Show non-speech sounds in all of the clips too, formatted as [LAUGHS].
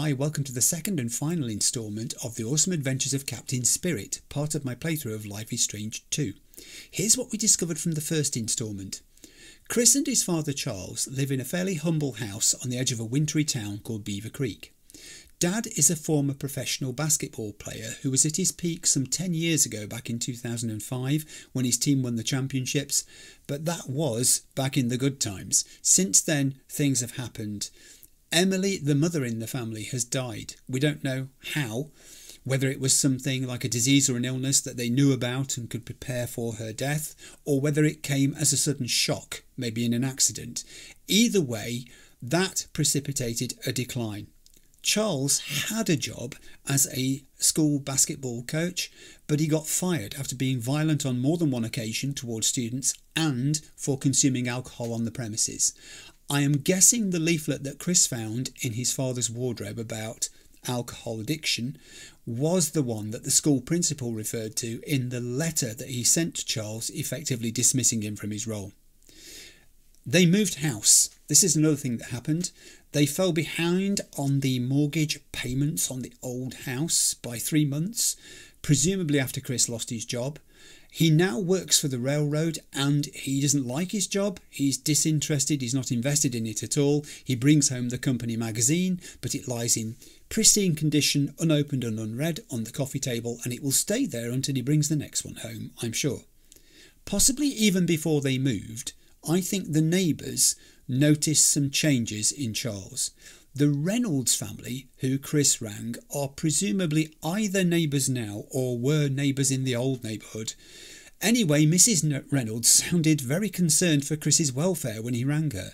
Hi, welcome to the second and final instalment of The Awesome Adventures of Captain Spirit, part of my playthrough of Life is Strange 2. Here's what we discovered from the first instalment. Chris and his father Charles live in a fairly humble house on the edge of a wintry town called Beaver Creek. Dad is a former professional basketball player who was at his peak some 10 years ago back in 2005 when his team won the championships, but that was back in the good times. Since then, things have happened. Emily, the mother in the family, has died. We don't know how, whether it was something like a disease or an illness that they knew about and could prepare for her death, or whether it came as a sudden shock, maybe in an accident. Either way, that precipitated a decline. Charles had a job as a school basketball coach, but he got fired after being violent on more than one occasion towards students and for consuming alcohol on the premises. I am guessing the leaflet that Chris found in his father's wardrobe about alcohol addiction was the one that the school principal referred to in the letter that he sent to Charles, effectively dismissing him from his role. They moved house. This is another thing that happened. They fell behind on the mortgage payments on the old house by three months, presumably after Chris lost his job. He now works for the railroad and he doesn't like his job. He's disinterested, he's not invested in it at all. He brings home the company magazine, but it lies in pristine condition, unopened and unread, on the coffee table, and it will stay there until he brings the next one home, I'm sure. Possibly even before they moved, I think the neighbours noticed some changes in Charles. The Reynolds family, who Chris rang, are presumably either neighbours now or were neighbours in the old neighbourhood. Anyway, Mrs. Reynolds sounded very concerned for Chris's welfare when he rang her,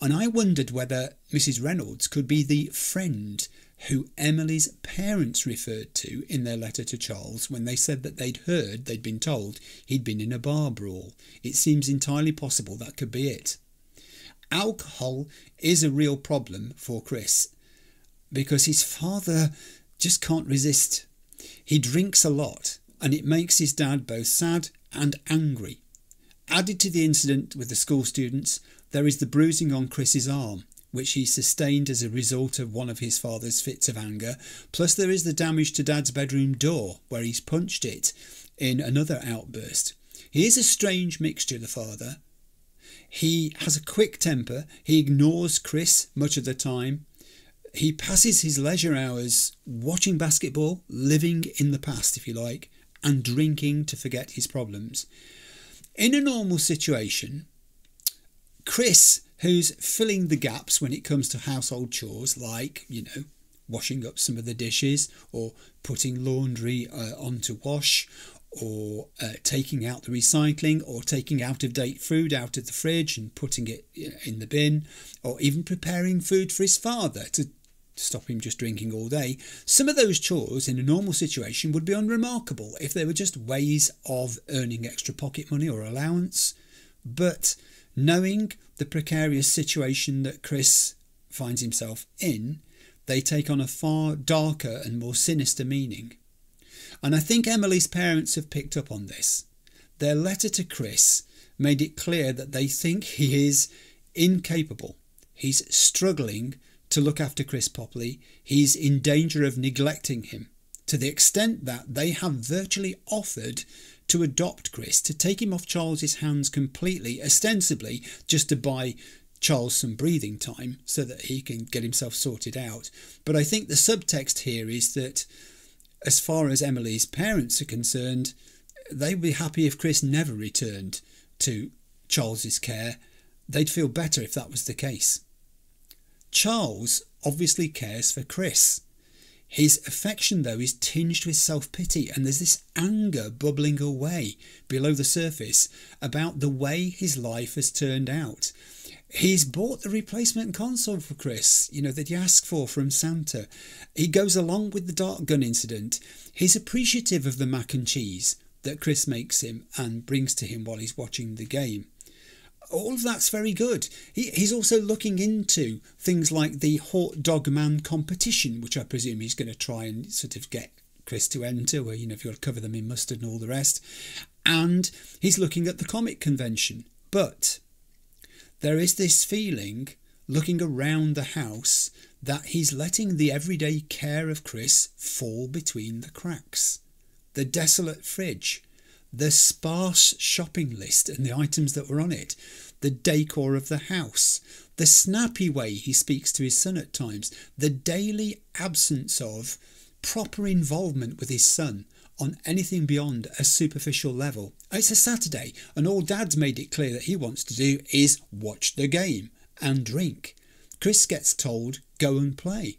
and I wondered whether Mrs. Reynolds could be the friend who Emily's parents referred to in their letter to Charles when they said that they'd heard, they'd been told, he'd been in a bar brawl. It seems entirely possible that could be it. Alcohol is a real problem for Chris because his father just can't resist. He drinks a lot and it makes his dad both sad and angry. Added to the incident with the school students, there is the bruising on Chris's arm, which he sustained as a result of one of his father's fits of anger, plus there is the damage to dad's bedroom door, where he's punched it in another outburst. He is a strange mixture, the father, he has a quick temper. He ignores Chris much of the time. He passes his leisure hours watching basketball, living in the past, if you like, and drinking to forget his problems. In a normal situation, Chris, who's filling the gaps when it comes to household chores, like, you know, washing up some of the dishes or putting laundry uh, on to wash or uh, taking out the recycling or taking out of date food out of the fridge and putting it in the bin or even preparing food for his father to stop him just drinking all day. Some of those chores in a normal situation would be unremarkable if they were just ways of earning extra pocket money or allowance. But knowing the precarious situation that Chris finds himself in, they take on a far darker and more sinister meaning. And I think Emily's parents have picked up on this. Their letter to Chris made it clear that they think he is incapable. He's struggling to look after Chris properly. He's in danger of neglecting him to the extent that they have virtually offered to adopt Chris, to take him off Charles's hands completely, ostensibly just to buy Charles some breathing time so that he can get himself sorted out. But I think the subtext here is that as far as Emily's parents are concerned, they'd be happy if Chris never returned to Charles's care. They'd feel better if that was the case. Charles obviously cares for Chris. His affection, though, is tinged with self pity, and there's this anger bubbling away below the surface about the way his life has turned out. He's bought the replacement console for Chris, you know, that he asked for from Santa. He goes along with the dart gun incident. He's appreciative of the mac and cheese that Chris makes him and brings to him while he's watching the game. All of that's very good. He, he's also looking into things like the Hot Dog Man competition, which I presume he's going to try and sort of get Chris to enter, where you know if to cover them in mustard and all the rest. And he's looking at the comic convention. But there is this feeling looking around the house that he's letting the everyday care of Chris fall between the cracks. The desolate fridge, the sparse shopping list and the items that were on it, the decor of the house, the snappy way he speaks to his son at times, the daily absence of proper involvement with his son on anything beyond a superficial level. It's a Saturday, and all Dad's made it clear that he wants to do is watch the game and drink. Chris gets told, go and play.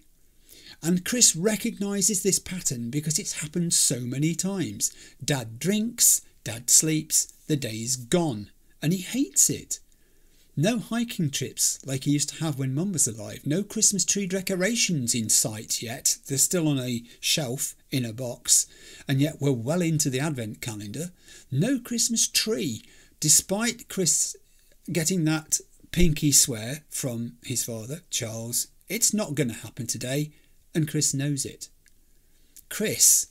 And Chris recognises this pattern because it's happened so many times. Dad drinks, Dad sleeps, the day's gone, and he hates it. No hiking trips like he used to have when Mum was alive. No Christmas tree decorations in sight yet. They're still on a shelf in a box, and yet we're well into the Advent calendar. No Christmas tree, despite Chris getting that pinky swear from his father, Charles. It's not going to happen today, and Chris knows it. Chris,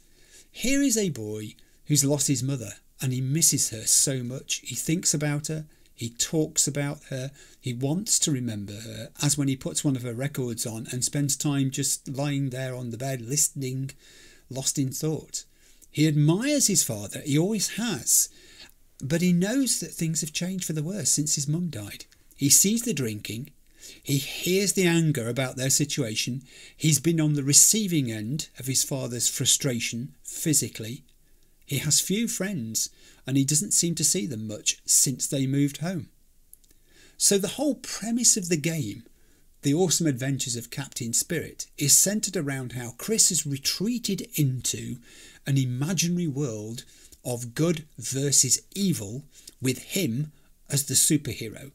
here is a boy who's lost his mother and he misses her so much. He thinks about her, he talks about her, he wants to remember her, as when he puts one of her records on and spends time just lying there on the bed listening, lost in thought. He admires his father, he always has, but he knows that things have changed for the worse since his mum died. He sees the drinking, he hears the anger about their situation, he's been on the receiving end of his father's frustration physically. He has few friends and he doesn't seem to see them much since they moved home. So the whole premise of the game, The Awesome Adventures of Captain Spirit, is centered around how Chris has retreated into an imaginary world of good versus evil with him as the superhero.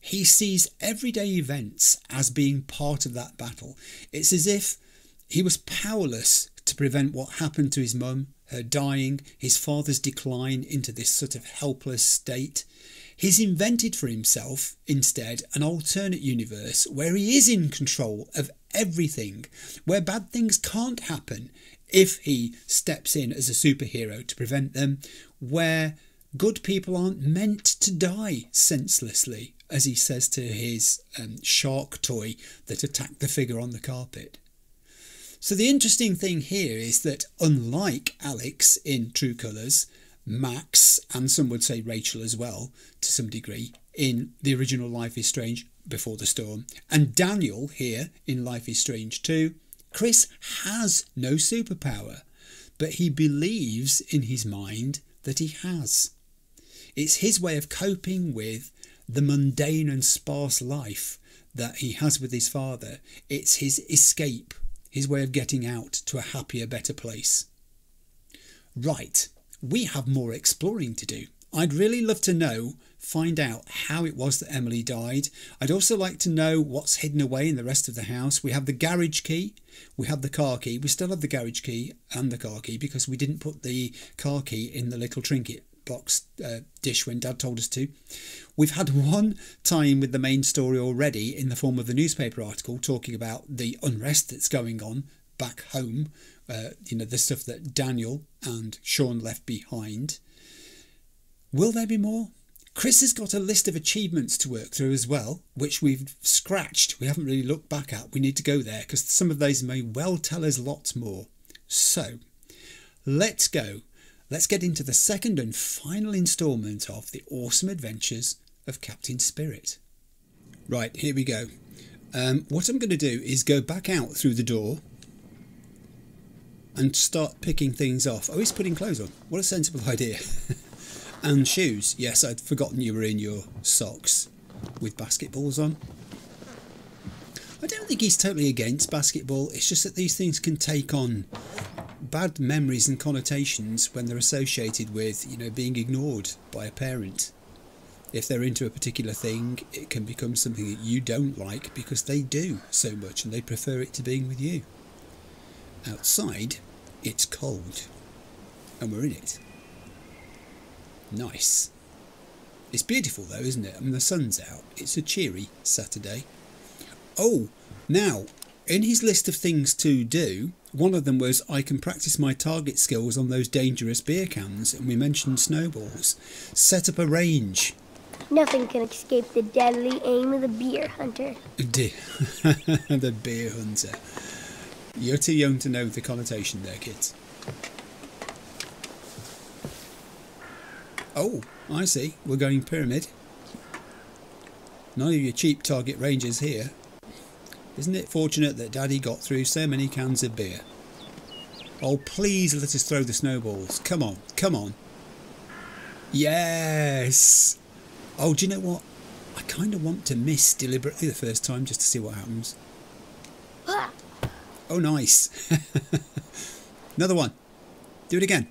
He sees everyday events as being part of that battle. It's as if he was powerless to prevent what happened to his mum her dying, his father's decline into this sort of helpless state. He's invented for himself, instead, an alternate universe where he is in control of everything, where bad things can't happen if he steps in as a superhero to prevent them, where good people aren't meant to die senselessly, as he says to his um, shark toy that attacked the figure on the carpet. So the interesting thing here is that unlike Alex in True Colours, Max, and some would say Rachel as well, to some degree, in the original Life is Strange Before the Storm, and Daniel here in Life is Strange 2, Chris has no superpower, but he believes in his mind that he has. It's his way of coping with the mundane and sparse life that he has with his father. It's his escape his way of getting out to a happier, better place. Right, we have more exploring to do. I'd really love to know, find out how it was that Emily died. I'd also like to know what's hidden away in the rest of the house. We have the garage key, we have the car key. We still have the garage key and the car key because we didn't put the car key in the little trinket box uh, dish when Dad told us to. We've had [LAUGHS] one time with the main story already in the form of the newspaper article talking about the unrest that's going on back home. Uh, you know, the stuff that Daniel and Sean left behind. Will there be more? Chris has got a list of achievements to work through as well, which we've scratched. We haven't really looked back at. We need to go there because some of those may well tell us lots more. So, let's go let's get into the second and final instalment of The Awesome Adventures of Captain Spirit. Right, here we go. Um, what I'm going to do is go back out through the door and start picking things off. Oh, he's putting clothes on. What a sensible [LAUGHS] idea. and shoes. Yes, I'd forgotten you were in your socks with basketballs on. I don't think he's totally against basketball. It's just that these things can take on bad memories and connotations when they're associated with, you know, being ignored by a parent. If they're into a particular thing, it can become something that you don't like because they do so much and they prefer it to being with you. Outside, it's cold, and we're in it. Nice. It's beautiful though, isn't it? I mean, the sun's out. It's a cheery Saturday. Oh, now, in his list of things to do, one of them was I can practice my target skills on those dangerous beer cans, and we mentioned snowballs. Set up a range. Nothing can escape the deadly aim of the beer hunter. [LAUGHS] The beer hunter. You're too young to know the connotation there, kids. Oh, I see. We're going pyramid. None of your cheap target rangers here. Isn't it fortunate that Daddy got through so many cans of beer? Oh, please let us throw the snowballs. Come on, come on. Yes! Oh, do you know what? I kind of want to miss deliberately the first time just to see what happens. Oh, nice. [LAUGHS] Another one. Do it again.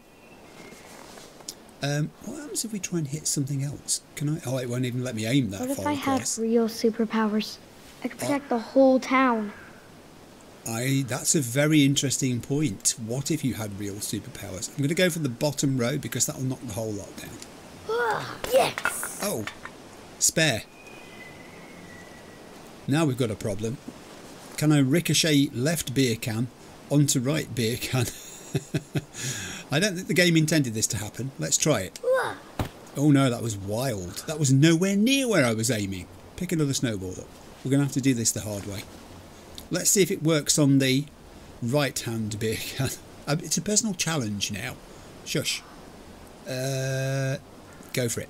Um, what happens if we try and hit something else? Can I? Oh, it won't even let me aim that What if far I had real superpowers? I could protect the whole town. I. That's a very interesting point. What if you had real superpowers? I'm going to go for the bottom row because that will knock the whole lot down. Ah, yes! Oh, spare. Now we've got a problem. Can I ricochet left beer can onto right beer can? [LAUGHS] I don't think the game intended this to happen. Let's try it. Oh no, that was wild. That was nowhere near where I was aiming. Pick another snowball up. We're going to have to do this the hard way. Let's see if it works on the right hand beer can. [LAUGHS] Uh, It's a personal challenge now. Shush. Uh, go for it.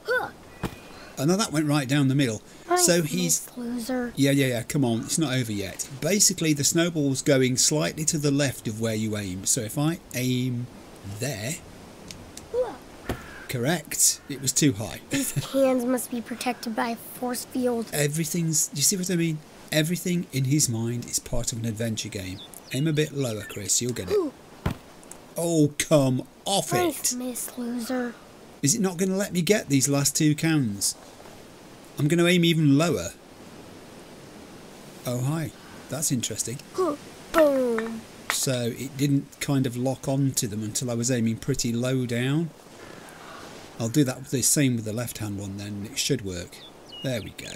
Oh that went right down the middle. So Nice, he's loser. yeah, yeah, yeah. Come on, it's not over yet. Basically, the snowball's going slightly to the left of where you aim. So if I aim there, Ah, correct. It was too high. [LAUGHS] These cans must be protected by a force field. Everything's. Do you see what I mean? Everything in his mind is part of an adventure game. Aim a bit lower, Chris. You'll get it. Ooh, Oh, come off nice it! miss, loser. Is it not going to let me get these last two cans? I'm going to aim even lower. Oh, hi. That's interesting. So it didn't kind of lock onto them until I was aiming pretty low down. I'll do that the same with the left hand one then, it should work. There we go.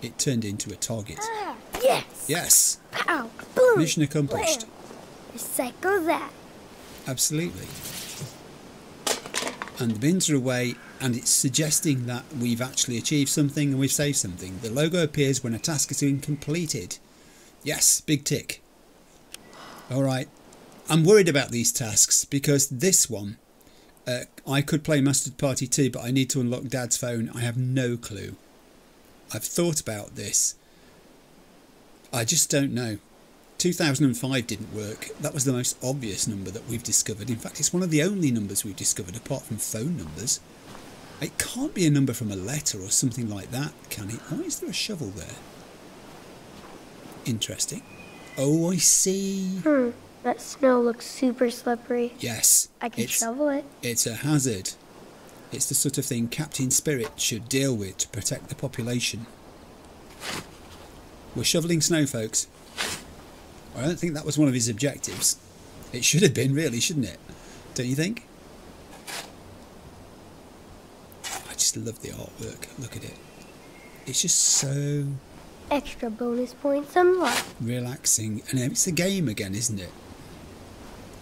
It turned into a target. Ah, yes. Yes, Pow. Boom. mission accomplished. Recycle that. Absolutely. And the bins are away, and it's suggesting that we've actually achieved something and we've saved something. The logo appears when a task has been completed. Yes, big tick. Alright, I'm worried about these tasks because this one, uh, I could play Mustard Party 2, but I need to unlock Dad's phone. I have no clue. I've thought about this. I just don't know. 2005 didn't work. That was the most obvious number that we've discovered. In fact, it's one of the only numbers we've discovered apart from phone numbers. It can't be a number from a letter or something like that, can it? Why is there a shovel there? Interesting. Oh, I see. Hmm. That snow looks super slippery. Yes. I can shovel it. it's a hazard. It's the sort of thing Captain Spirit should deal with to protect the population. We're shoveling snow, folks. I don't think that was one of his objectives. It should have been, really, shouldn't it? Don't you think? I just love the artwork. Look at it. It's just so Extra bonus points unlocked. relaxing. And it's a game again, isn't it?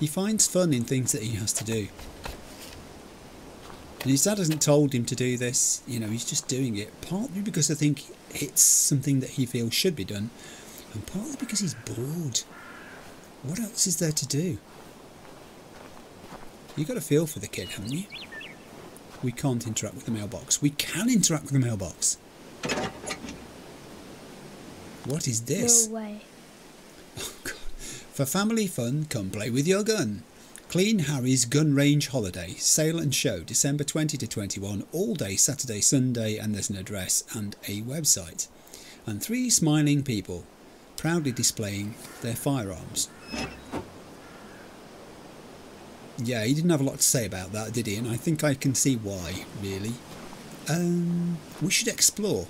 He finds fun in things that he has to do. And his dad hasn't told him to do this, you know, he's just doing it. Partly because I think it's something that he feels should be done, and partly because he's bored. What else is there to do? you got a feel for the kid, haven't you? We can't interact with the mailbox. We can interact with the mailbox. What is this? No way. Oh, [LAUGHS] God. For family fun, come play with your gun. Clean Harry's Gun Range Holiday, sale and show, December 20 to 21, all day Saturday, Sunday, and there's an address and a website. And three smiling people, proudly displaying their firearms. Yeah, he didn't have a lot to say about that, did he? And I think I can see why, really. Um, we should explore,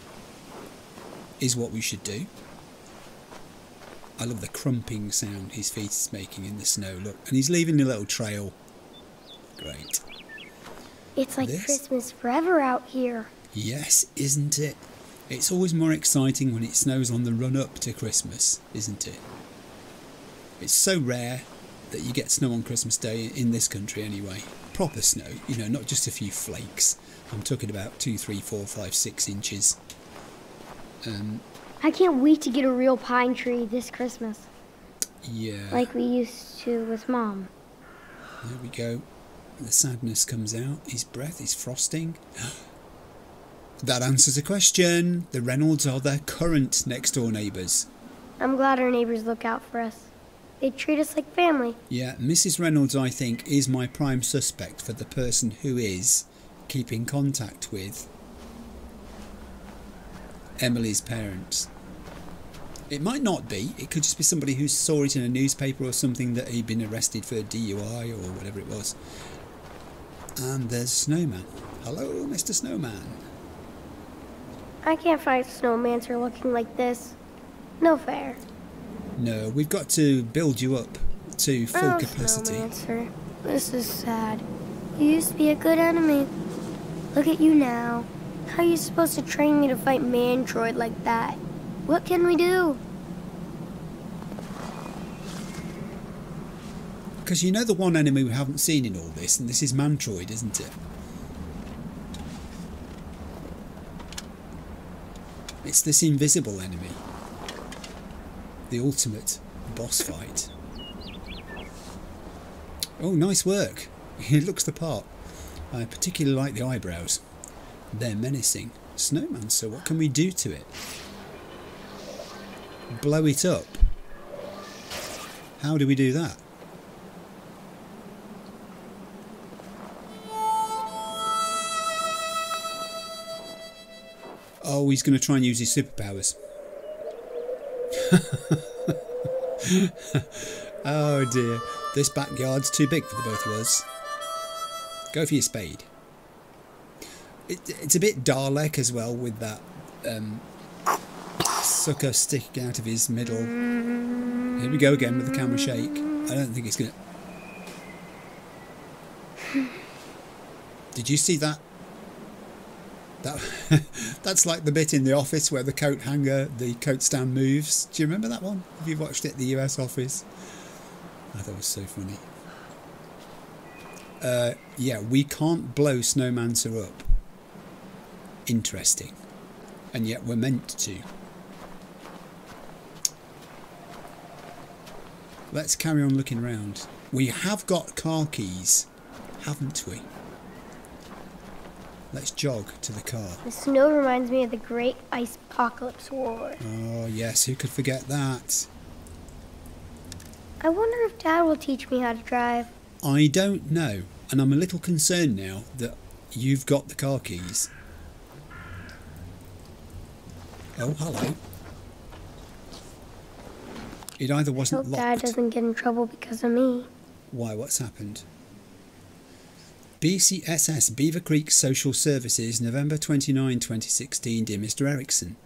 is what we should do. I love the crumping sound his feet is making in the snow. Look, and he's leaving a little trail. Great. It's like This? Christmas forever out here. Yes, isn't it? It's always more exciting when it snows on the run up to Christmas, isn't it? It's so rare that you get snow on Christmas Day in this country anyway. proper snow, you know, not just a few flakes. I'm talking about two, three, four, five, six inches. Um, I can't wait to get a real pine tree this Christmas, yeah. like we used to with Mom. There we go. The sadness comes out. His breath is frosting. [GASPS] [LAUGHS] that answers the question. The Reynolds are their current next door neighbours. I'm glad our neighbors look out for us. They treat us like family. Yeah, Mrs. Reynolds, I think, is my prime suspect for the person who is keeping contact with Emily's parents. It might not be. It could just be somebody who saw it in a newspaper or something that he'd been arrested for DUI or whatever it was. And there's Snowman. Hello, Mr. Snowman. I can't fight snowmancer looking like this. No fair. No, we've got to build you up to oh, full oh, capacity. snowmancer. This is sad. You used to be a good enemy. Look at you now. How are you supposed to train me to fight Mantroid like that? What can we do? Because you know the one enemy we haven't seen in all this, and this is Mantroid, isn't it? It's this invisible enemy. The ultimate boss fight. Oh, nice work. [LAUGHS] He looks the part. I particularly like the eyebrows. They're menacing. Snowman, so what can we do to it? Blow it up. How do we do that? Oh, he's going to try and use his superpowers. [LAUGHS] oh dear. This backyard's too big for the both of us. Go for your spade. It, it's a bit Dalek as well with that um, sucker sticking out of his middle. Here we go again with the camera shake. I don't think it's going to... Did you see that? That [LAUGHS] that's like the bit in the office where the coat hanger, the coat stand moves. Do you remember that one? Have you watched it, the US office? Thought it was so funny. Uh, yeah, we can't blow Snowmancer up. Interesting. And yet we're meant to. Let's carry on looking around. We have got car keys, haven't we? Let's jog to the car. The snow reminds me of the Great Ice Apocalypse War. Oh, yes, who could forget that? I wonder if Dad will teach me how to drive. I don't know, and I'm a little concerned now that you've got the car keys. Oh, hello. It either wasn't hope Dad doesn't get in trouble because of me. Why, what's happened? BCSS Beaver Creek Social Services, November 29, 2016. Dear Mr. Eriksen,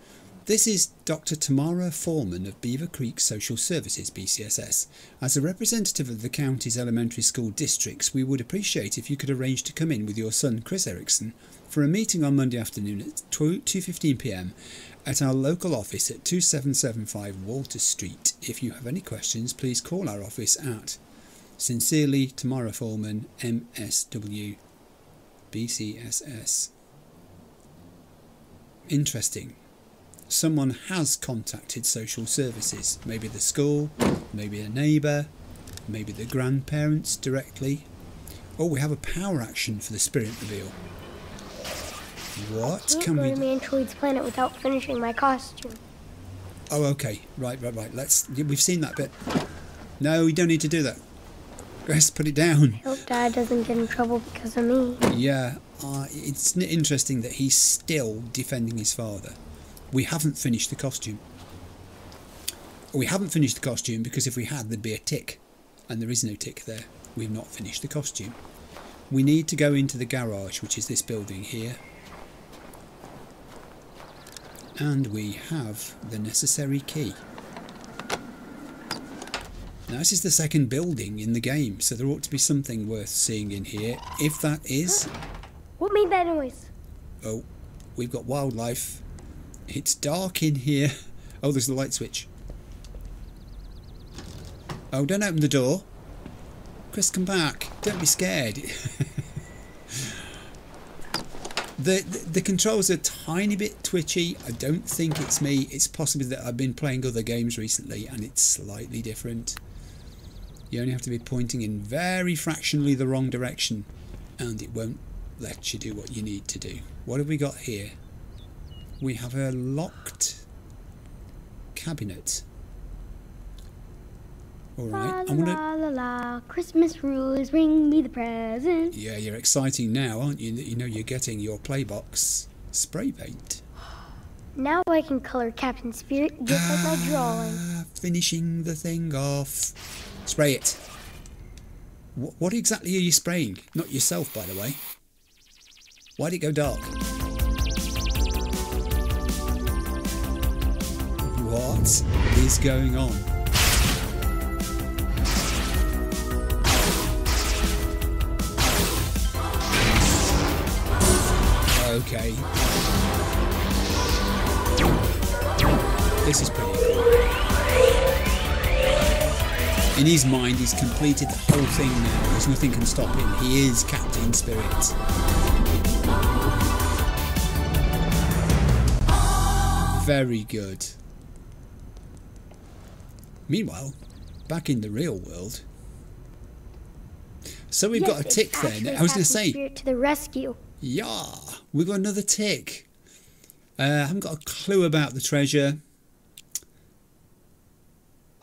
this is Dr. Tamara Foreman of Beaver Creek Social Services, BCSS. As a representative of the county's elementary school districts, we would appreciate if you could arrange to come in with your son, Chris Eriksen, for a meeting on Monday afternoon at 2.15pm at our local office at 2775 Walter Street. If you have any questions, please call our office at Sincerely, Tamara Foreman, MSW, BCSS. Interesting. Someone has contacted social services, maybe the school, maybe a neighbour, maybe the grandparents directly. Oh, we have a power action for the spirit reveal. What Can't can go we to do? Mantroid's planet without finishing my costume. Oh, okay. Right, right, right. Let's. We've seen that bit. No, we don't need to do that. Let's put it down. I hope Dad doesn't get in trouble because of me. Yeah, uh, it's interesting that he's still defending his father. We haven't finished the costume. We haven't finished the costume because if we had, there'd be a tick, and there is no tick there. We've not finished the costume. We need to go into the garage, which is this building here. And we have the necessary key. Now, this is the second building in the game, so there ought to be something worth seeing in here. If that is, What made that noise? Oh, we've got wildlife. It's dark in here. Oh, there's the light switch. Oh, don't open the door. Chris, come back. Don't be scared. [LAUGHS] The, the, the controls are a tiny bit twitchy. I don't think it's me. It's possibly that I've been playing other games recently and it's slightly different. You only have to be pointing in very fractionally the wrong direction and it won't let you do what you need to do. What have we got here? We have a locked cabinet. Alright, I'm la, gonna... la la la. Christmas rules, bring me the presents. Yeah, you're exciting now, aren't you? That you know you're getting your playbox spray paint. Now I can color Captain Spirit just like my drawing. Ah, finishing the thing off. Spray it. Wh- what exactly are you spraying? Not yourself, by the way. Why'd it go dark? What is going on? Okay. This is pretty In his mind, he's completed the whole thing now. There's nothing can stop him. He is Captain Spirit. Very good. Meanwhile, back in the real world. So we've got a tick then. I was going to say, Spirit to the rescue. yeah, we've got another tick. Uh, I haven't got a clue about the treasure.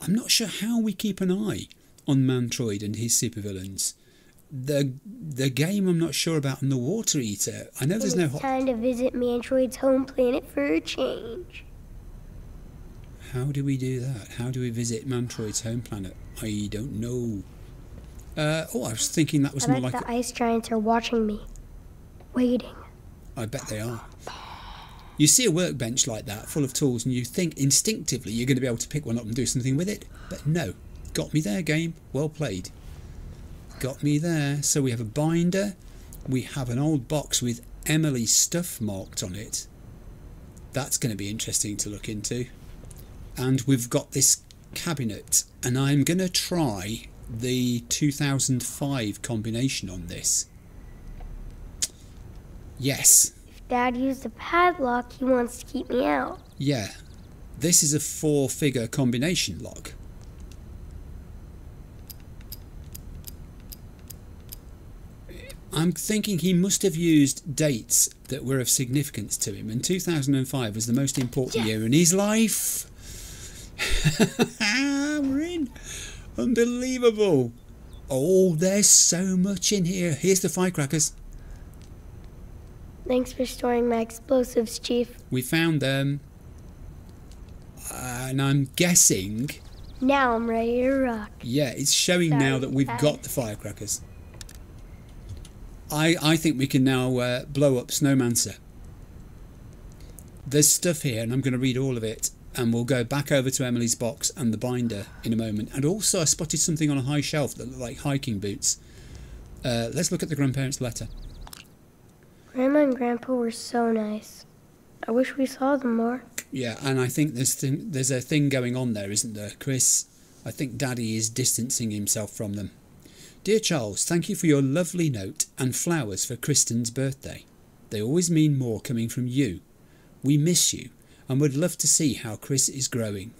I'm not sure how we keep an eye on Mantroid and his supervillains. The the game I'm not sure about, and the Water Eater. I know there's no. it's Ho- time to visit Mantroid's home planet for a change. how do we do that? How do we visit Mantroid's home planet? I don't know. Uh, oh, I was thinking that was I more bet like. the ice giants are watching me, waiting. I bet they are. You see a workbench like that, full of tools, and you think instinctively you're going to be able to pick one up and do something with it. But no. Got me there, game. Well played. Got me there. So we have a binder. We have an old box with Emily's stuff marked on it. That's going to be interesting to look into. And we've got this cabinet. And I'm going to try the 2005 combination on this. Yes. Dad used a padlock, he wants to keep me out. Yeah, this is a four figure combination lock. I'm thinking he must have used dates that were of significance to him, and 2005 was the most important Yes. year in his life. [LAUGHS] We're in. Unbelievable. Oh, there's so much in here. Here's the firecrackers. Thanks for storing my explosives, Chief. We found them. And I'm guessing Now I'm ready to rock. Yeah, it's showing now that we've got the firecrackers. I I think we can now uh, blow up Snowmancer. There's stuff here, and I'm going to read all of it, and we'll go back over to Emily's box and the binder in a moment. And also, I spotted something on a high shelf that looked like hiking boots. Uh, let's look at the grandparents' letter. Grandma and Grandpa were so nice. I wish we saw them more. Yeah, and I think there's there's a thing going on there, isn't there, Chris? I think Daddy is distancing himself from them. Dear Charles, thank you for your lovely note and flowers for Kristen's birthday. They always mean more coming from you. We miss you and would love to see how Chris is growing.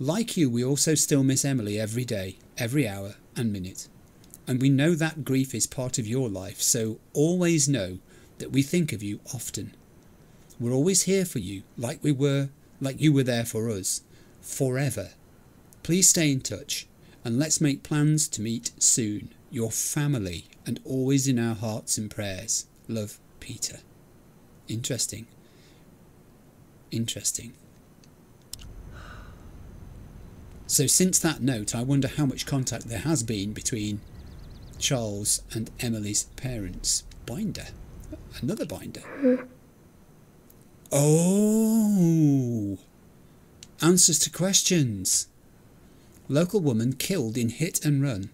Like you, we also still miss Emily every day, every hour and minute. And we know that grief is part of your life, so always know that we think of you often. We're always here for you, like we were, like you were there for us, forever. Please stay in touch, and let's make plans to meet soon. Your family, and always in our hearts and prayers. Love, Peter. Interesting. Interesting. So, since that note, I wonder how much contact there has been between Charles and Emily's parents. Binder. Another binder. Oh! Answers to questions. Local woman killed in hit and run.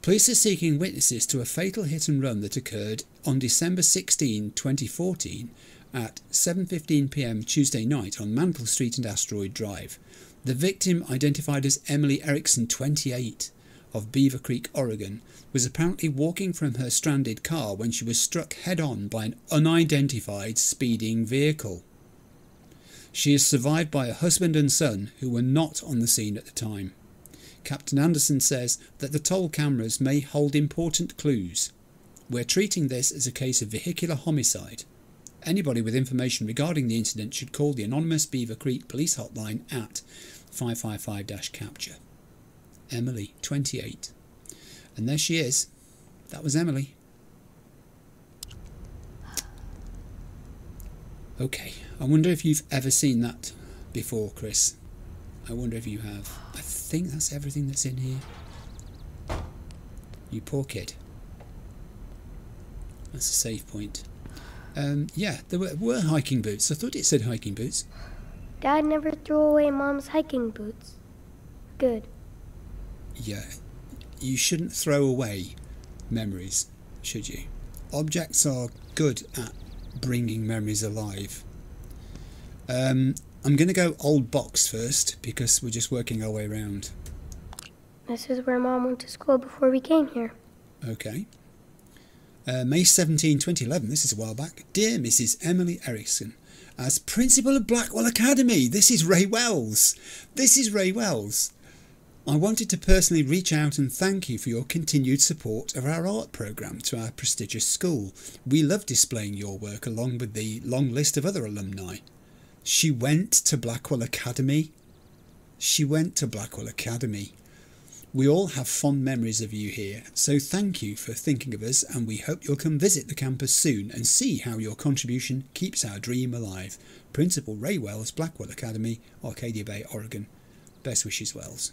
Police are seeking witnesses to a fatal hit and run that occurred on December 16, 2014 at 7:15 p.m. Tuesday night on Mantle Street and Asteroid Drive. The victim identified as Emily Eriksen, 28, of Beaver Creek, Oregon, was apparently walking from her stranded car when she was struck head on by an unidentified speeding vehicle. She is survived by a husband and son who were not on the scene at the time. Captain Anderson says that the toll cameras may hold important clues. We're treating this as a case of vehicular homicide. Anybody with information regarding the incident should call the anonymous Beaver Creek police hotline at 555 capture. Emily, 28. And there she is. That was Emily. Okay, I wonder if you've ever seen that before, Chris. I wonder if you have. I think that's everything that's in here. You poor kid. That's a save point. Um, yeah, there were, were hiking boots. I thought it said hiking boots. Dad never threw away Mom's hiking boots. Good. Yeah, you shouldn't throw away memories, should you? Objects are good at bringing memories alive. Um, I'm going to go old box first because we're just working our way around. This is where Mom went to school before we came here. Okay. Uh, May 17, 2011, this is a while back. Dear Mrs. Emily Eriksen, as Principal of Blackwell Academy, this is Ray Wells. This is Ray Wells. I wanted to personally reach out and thank you for your continued support of our art programme to our prestigious school. We love displaying your work along with the long list of other alumni. She went to Blackwell Academy. She went to Blackwell Academy. We all have fond memories of you here, so thank you for thinking of us and we hope you'll come visit the campus soon and see how your contribution keeps our dream alive. Principal Ray Wells, Blackwell Academy, Arcadia Bay, Oregon. Best wishes, Wells.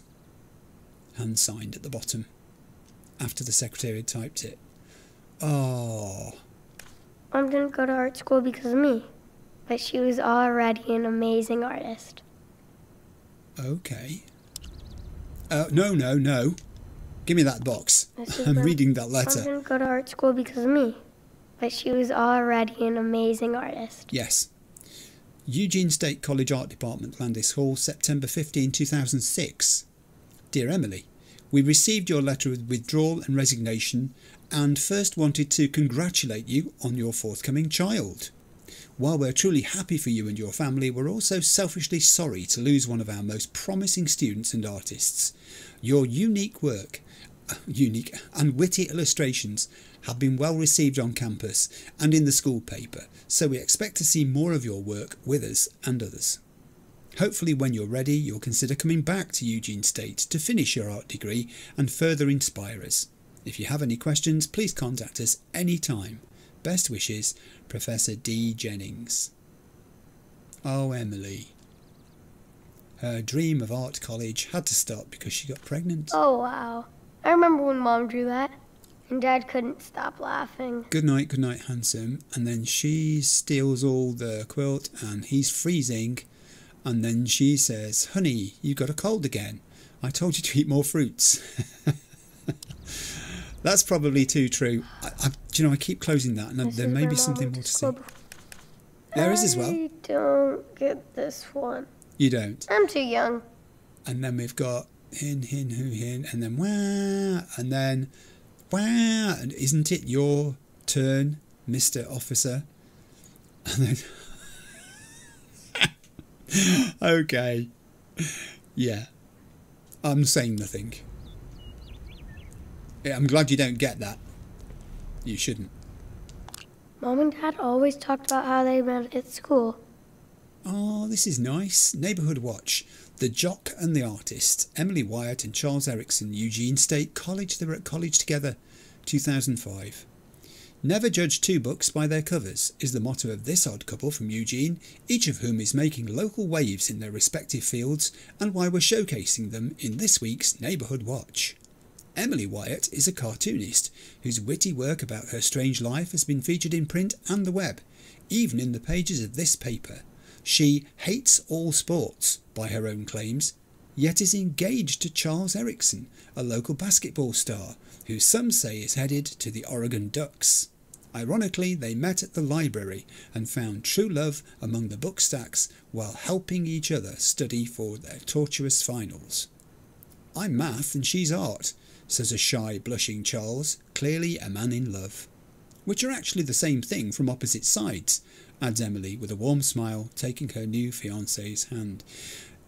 Hand signed at the bottom, after the secretary had typed it. Oh. Mom didn't go to art school because of me, but she was already an amazing artist. Okay. Uh, no, no, no. Give me that box. [LAUGHS] I'm reading that letter. Mom didn't go to art school because of me, but she was already an amazing artist. Yes. Eugene State College Art Department, Landis Hall, September 15, 2006. Dear Emily, we received your letter of withdrawal and resignation and first wanted to congratulate you on your forthcoming child. While we're truly happy for you and your family, we're also selfishly sorry to lose one of our most promising students and artists. Your unique work, uh, unique and witty illustrations have been well received on campus and in the school paper, so we expect to see more of your work with us and others. Hopefully, when you're ready, you'll consider coming back to Eugene State to finish your art degree and further inspire us. If you have any questions, please contact us anytime. Best wishes, Professor D. Jennings. Oh, Emily. Her dream of art college had to stop because she got pregnant. Oh, wow. I remember when Mom drew that, and Dad couldn't stop laughing. Good night, good night, handsome. And then she steals all the quilt and he's freezing. And then she says, Honey, you got a cold again. I told you to eat more fruits. [LAUGHS] That's probably too true. I, I, do you know, I keep closing that and This there may be something more to to school say. before- There is as well. I don't get this one. You don't. I'm too young. And then we've got hin, hin, who, hin, and then wah, and then wah, and isn't it your turn, Mr. Officer? [LAUGHS] And then, [LAUGHS] okay, yeah, I'm saying nothing. Yeah, I'm glad you don't get that. You shouldn't. Mom and Dad always talked about how they met at school. Oh, this is nice. Neighbourhood Watch. The Jock and the Artist. Emily Wyatt and Charles Eriksen, Eugene State College. They were at college together. 2005. Never judge two books by their covers is the motto of this odd couple from Eugene, each of whom is making local waves in their respective fields, and why we're showcasing them in this week's Neighbourhood Watch. Emily Wyatt is a cartoonist whose witty work about her strange life has been featured in print and the web, even in the pages of this paper. She hates all sports, by her own claims, yet is engaged to Charles Eriksen, a local basketball star, who some say is headed to the Oregon Ducks. Ironically, they met at the library and found true love among the book stacks while helping each other study for their tortuous finals. I'm math and she's art. says a shy, blushing Charles, clearly a man in love. Which are actually the same thing from opposite sides, adds Emily with a warm smile, taking her new fiance's hand.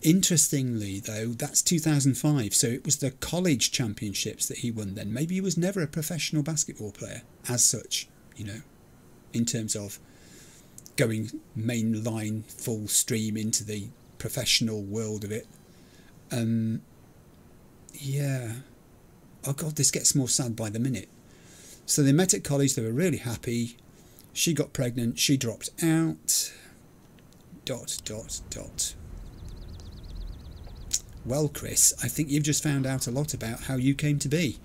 Interestingly, though, that's 2005, so it was the college championships that he won then. Maybe he was never a professional basketball player as such, you know, in terms of going mainline full stream into the professional world of it. Um, yeah. Oh god, this gets more sad by the minute. So they met at college, they were really happy. She got pregnant, she dropped out. Dot, dot, dot. Well, Chris, I think you've just found out a lot about how you came to be.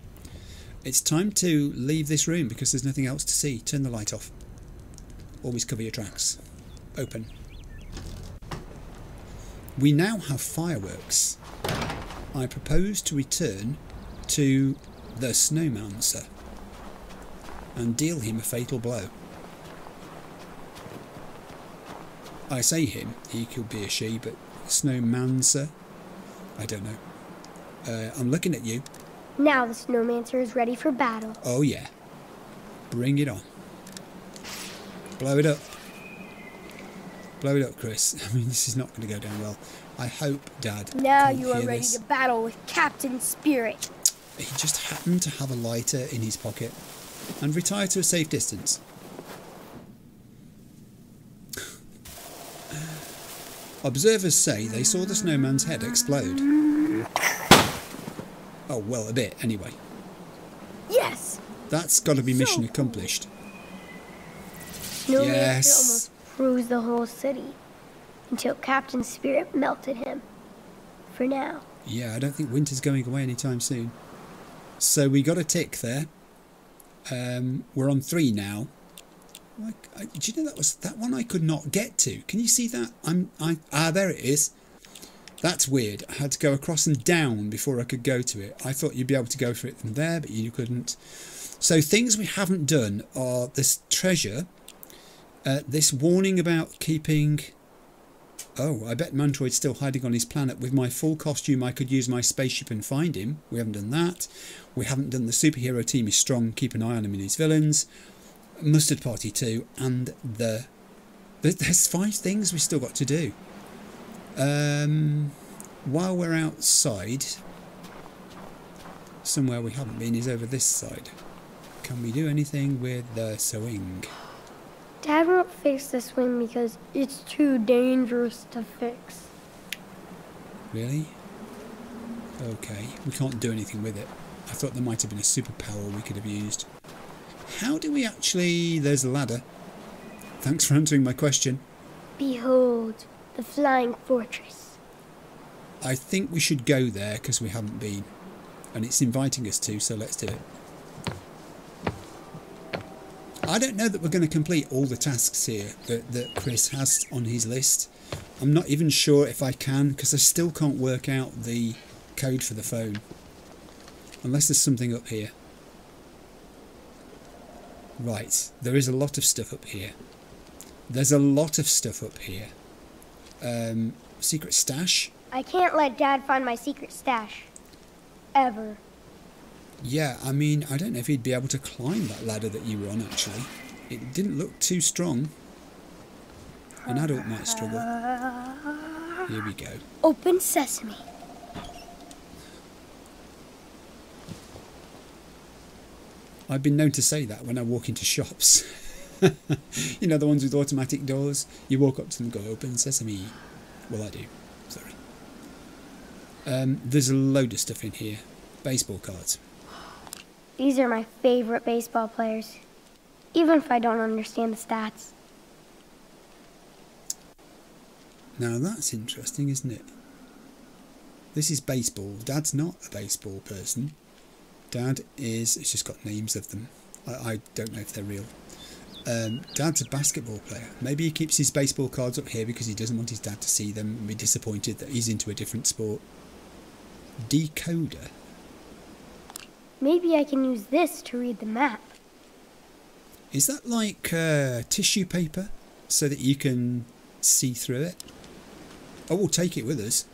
It's time to leave this room because there's nothing else to see. Turn the light off. Always cover your tracks. Open. We now have fireworks. I propose to return to the Snowmancer and deal him a fatal blow. I say him, he could be a she, but Snowmancer, I don't know. Uh, I'm looking at you. Now the snowmancer is ready for battle. Oh yeah. Bring it on. Blow it up. Blow it up, Chris. [LAUGHS] I mean, this is not going to go down well. I hope Dad. Now you are ready this. to battle with Captain Spirit. He just happened to have a lighter in his pocket and retired to a safe distance. [SIGHS] Observers say they saw the snowman's head explode. Oh, well, a bit, anyway. Yes! That's got to be So mission accomplished. Snowmancer Yes. almost froze the whole city until Captain Spirit melted him. For now. Yeah, I don't think winter's going away anytime soon. So we got a tick there. Um, we're on three now. Like, I, do you know that was that one I could not get to? Can you see that? I'm I ah there it is. That's weird. I had to go across and down before I could go to it. I thought you'd be able to go for it from there, but you couldn't. So things we haven't done are this treasure, uh, this warning about keeping Oh, I bet Mantroid's still hiding on his planet. With my full costume, I could use my spaceship and find him. We haven't done that. We haven't done the superhero team is strong. Keep an eye on him and his villains. Mustard Party 2 and the... There's five things we still got to do. Um, while we're outside, somewhere we haven't been is over this side. Can we do anything with the sewing? Dad won't fix the swing because it's too dangerous to fix. Really? Okay, we can't do anything with it. I thought there might have been a superpower we could have used. How do we actually... There's a ladder. Thanks for answering my question. Behold, the flying fortress. I think we should go there because we haven't been. And it's inviting us to, so let's do it. I don't know that we're going to complete all the tasks here that, that Chris has on his list. I'm not even sure if I can because I still can't work out the code for the phone. Unless there's something up here. Right, there is a lot of stuff up here. There's a lot of stuff up here. Um, secret stash? I can't let Dad find my secret stash. Ever. Yeah, I mean, I don't know if he'd be able to climb that ladder that you were on, actually. It didn't look too strong. An adult might struggle. Here we go. Open sesame. I've been known to say that when I walk into shops. [LAUGHS] [LAUGHS] you know, the ones with automatic doors? You walk up to them go, open sesame. Well, I do. Sorry. Um, there's a load of stuff in here. Baseball cards. These are my favorite baseball players. Even if I don't understand the stats. Now that's interesting, isn't it? This is baseball. Dad's not a baseball person. Dad is. It's just got names of them. I, I don't know if they're real. Um, Dad's a basketball player. Maybe he keeps his baseball cards up here because he doesn't want his dad to see them and be disappointed that he's into a different sport. Decoder. Maybe I can use this to read the map. Is that like uh, tissue paper so that you can see through it? Oh, we'll take it with us.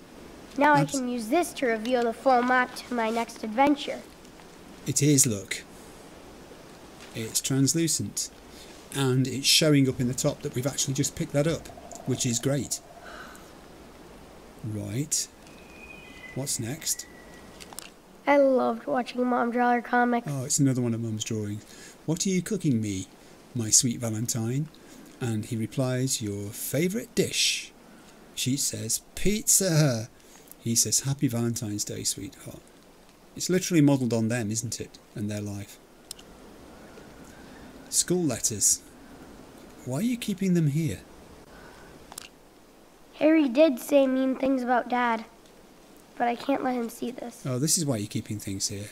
Now I can use this to reveal the full map to my next adventure. It is, look. It's translucent. And it's showing up in the top that we've actually just picked that up, which is great. Right. What's next? I loved watching Mom draw her comics. Oh, it's another one of Mum's drawings. What are you cooking me, my sweet Valentine? And he replies, Your favourite dish. She says, Pizza. He says, Happy Valentine's Day, sweetheart. It's literally modelled on them, isn't it? And their life. School letters. Why are you keeping them here? Harry did say mean things about Dad, but I can't let him see this. Oh, this is why you're keeping things here.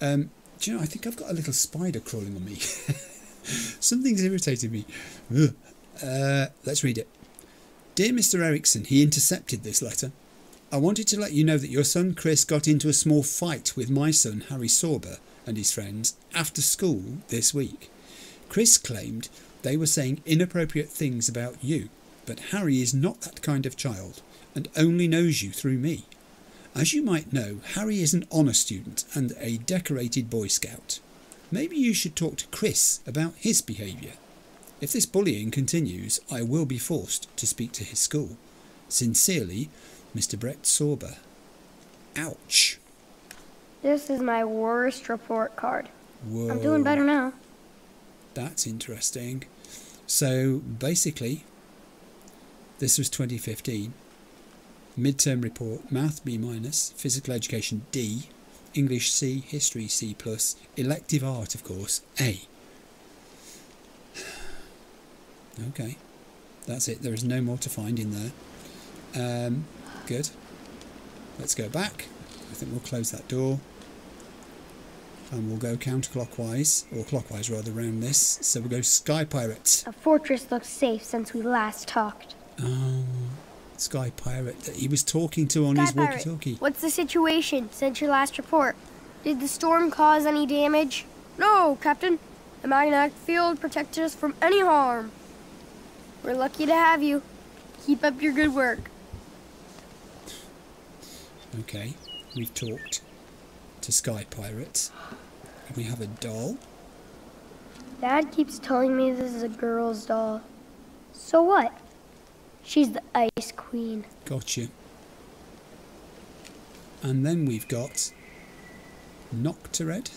Um, do you know, I think I've got a little spider crawling on me. [LAUGHS] Something's irritating me. Uh, let's read it. Dear Mr. Eriksen, he intercepted this letter. I wanted to let you know that your son Chris got into a small fight with my son Harry Sorber and his friends after school this week. Chris claimed they were saying inappropriate things about you, but Harry is not that kind of child and only knows you through me. As you might know, Harry is an honour student and a decorated Boy Scout. Maybe you should talk to Chris about his behaviour. If this bullying continues, I will be forced to speak to his school. Sincerely, Mr. Brett Sorber. Ouch. This is my worst report card. Whoa. I'm doing better now. That's interesting. So basically, this was 2015. Midterm report, math B minus, physical education D, English C, history C plus, elective art of course A. [SIGHS] Okay, that's it. There is no more to find in there. Um, good. Let's go back. I think we'll close that door. And we'll go counterclockwise, or clockwise rather, around this. So we'll go Sky Pirate. A fortress looks safe since we last talked. Oh, Sky Pirate that he was talking to on Sky his walkie-talkie. what's the situation since your last report? Did the storm cause any damage? No, Captain. The magnetic field protected us from any harm. We're lucky to have you. Keep up your good work. Okay, we've talked to Sky Pirate. We have a doll. Dad keeps telling me this is a girl's doll. So what? She's the Ice Queen. Gotcha. And then we've got Noctired.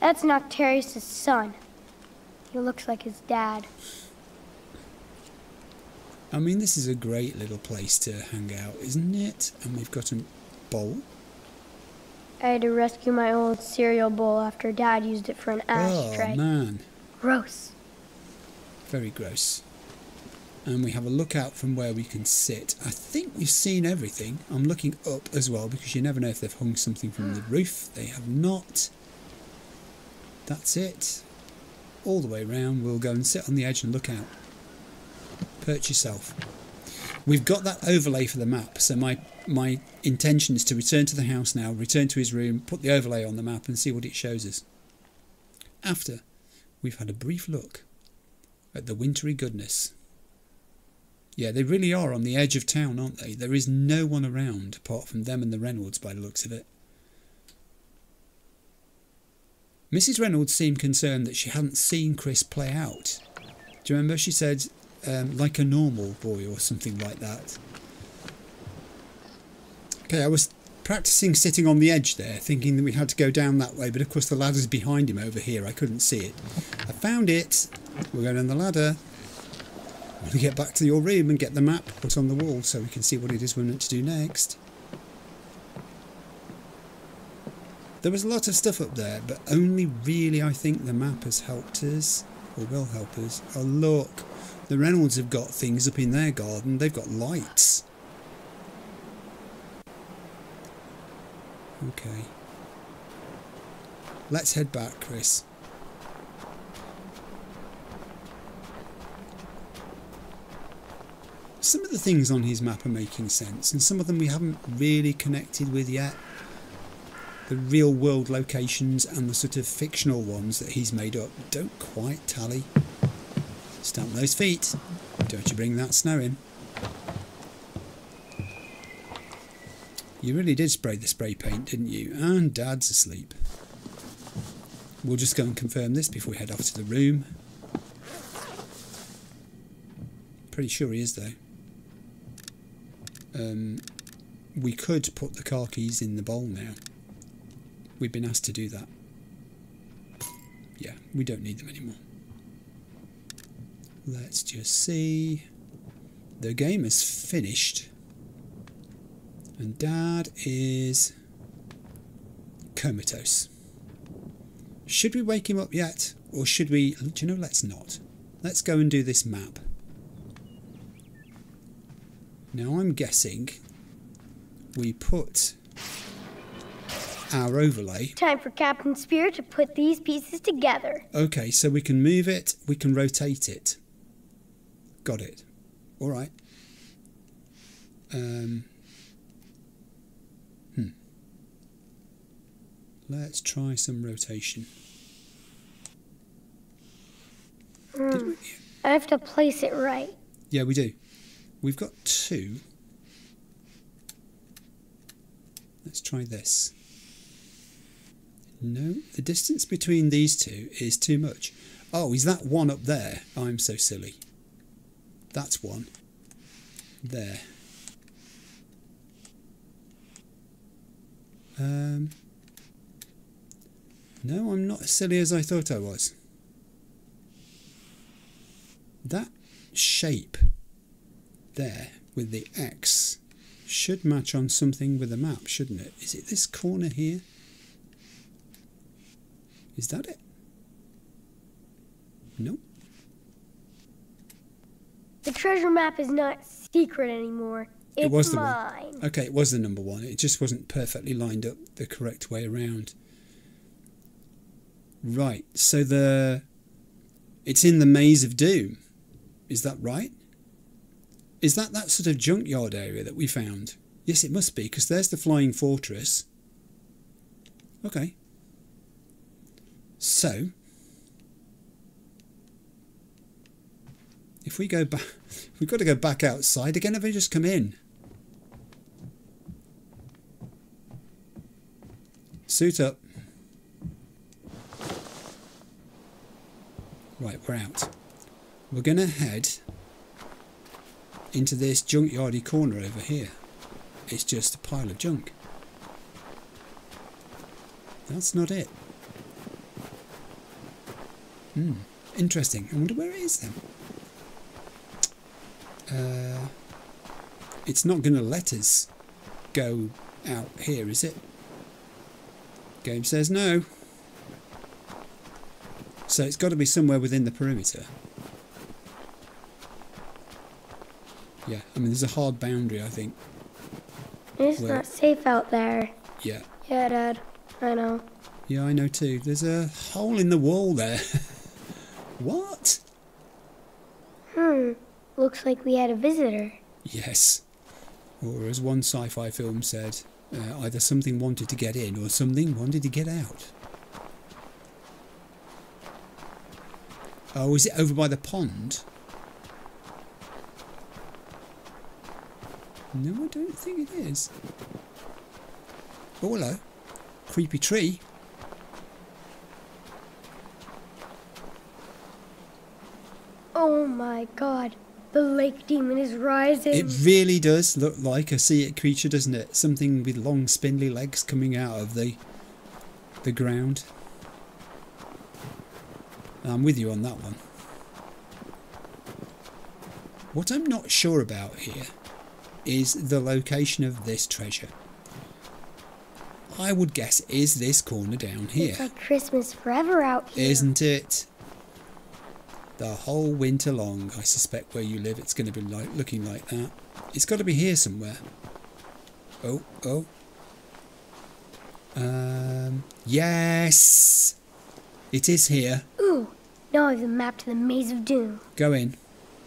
That's Noctarius' son. He looks like his dad. I mean, this is a great little place to hang out, isn't it? And we've got a bowl. I had to rescue my old cereal bowl after Dad used it for an oh, ashtray. Oh, man. Gross. Very gross. And we have a lookout from where we can sit. I think we've seen everything. I'm looking up as well because you never know if they've hung something from the hmm. roof. They have not. That's it. All the way round, we'll go and sit on the edge and look out. Perch yourself. We've got that overlay for the map, so my my intention is to return to the house now, return to his room, put the overlay on the map and see what it shows us. After we've had a brief look at the wintry goodness. Yeah, they really are on the edge of town, aren't they? There is no one around apart from them and the Reynolds by the looks of it. Mrs. Reynolds seemed concerned that she hadn't seen Chris play out. Do you remember? She said, um, like a normal boy or something like that. Okay, I was practicing sitting on the edge there, thinking that we had to go down that way, but of course the ladder's behind him over here. I couldn't see it. I found it. We're going down the ladder. I want to get back to your room and get the map put on the wall so we can see what it is we're meant to do next. There was a lot of stuff up there, but only really I think the map has helped us, or will help us. Oh look, the Reynolds have got things up in their garden. They've got lights. Okay. Let's head back, Chris. Some of the things on his map are making sense, and some of them we haven't really connected with yet. The real world locations and the sort of fictional ones that he's made up don't quite tally. Stamp those feet. Don't you bring that snow in. You really did spray the spray paint, didn't you? And Dad's asleep. We'll just go and confirm this before we head off to the room. Pretty sure he is, though. Um, we could put the car keys in the bowl now. We've been asked to do that. Yeah, we don't need them anymore. Let's just see. The game is finished. And Dad is comatose. Should we wake him up yet? Or should we... Do you know, let's not. Let's go and do this map. Now I'm guessing we put our overlay. Time for Captain Spirit to put these pieces together. Okay, so we can move it, we can rotate it. Got it. All right. Um, hmm. Let's try some rotation. Did we- I have to place it right. Yeah, we do. We've got two. Let's try this. No, the distance between these two is too much. Oh, is that one up there? I'm so silly. That's one. There. Um. No, I'm not as silly as I thought I was. That shape there with the X should match on something with the map, shouldn't it? Is it this corner here? Is that it? No. The treasure map is not secret anymore. It's It was the one. mine. Okay, it was the number one. It just wasn't perfectly lined up the correct way around. Right, so the it's in the maze of doom. Is that right? Is that that sort of junkyard area that we found? Yes, it must be because there's the flying fortress. Okay. So, if we go back, we've got to go back outside again. Have we just come in? Suit up. Right, we're out. We're going to head into this junkyardy corner over here. It's just a pile of junk. That's not it. Hmm, interesting. I wonder where it is then. Uh, it's not going to let us go out here, is it? Game says no. So it's got to be somewhere within the perimeter. Yeah, I mean, there's a hard boundary, I think. It's Where? not safe out there. Yeah. Yeah, Dad. I know. Yeah, I know too. There's a hole in the wall there. [LAUGHS] what? Looks like we had a visitor. Yes. Or as one sci fi film said, uh, either something wanted to get in or something wanted to get out. Oh, is it over by the pond? No, I don't think it is. Oh, hello. Creepy tree. Oh my god. The lake demon is rising. It really does look like a sea creature, doesn't it? Something with long spindly legs coming out of the the ground. I'm with you on that one. What I'm not sure about here is the location of this treasure. I would guess is this corner down here. It's like Christmas forever out here. Isn't it? The whole winter long, I suspect where you live, it's going to be like looking like that. It's got to be here somewhere. Oh, oh. Um, yes, it is here. Ooh. Now I have the map to the Maze of Doom. Go in,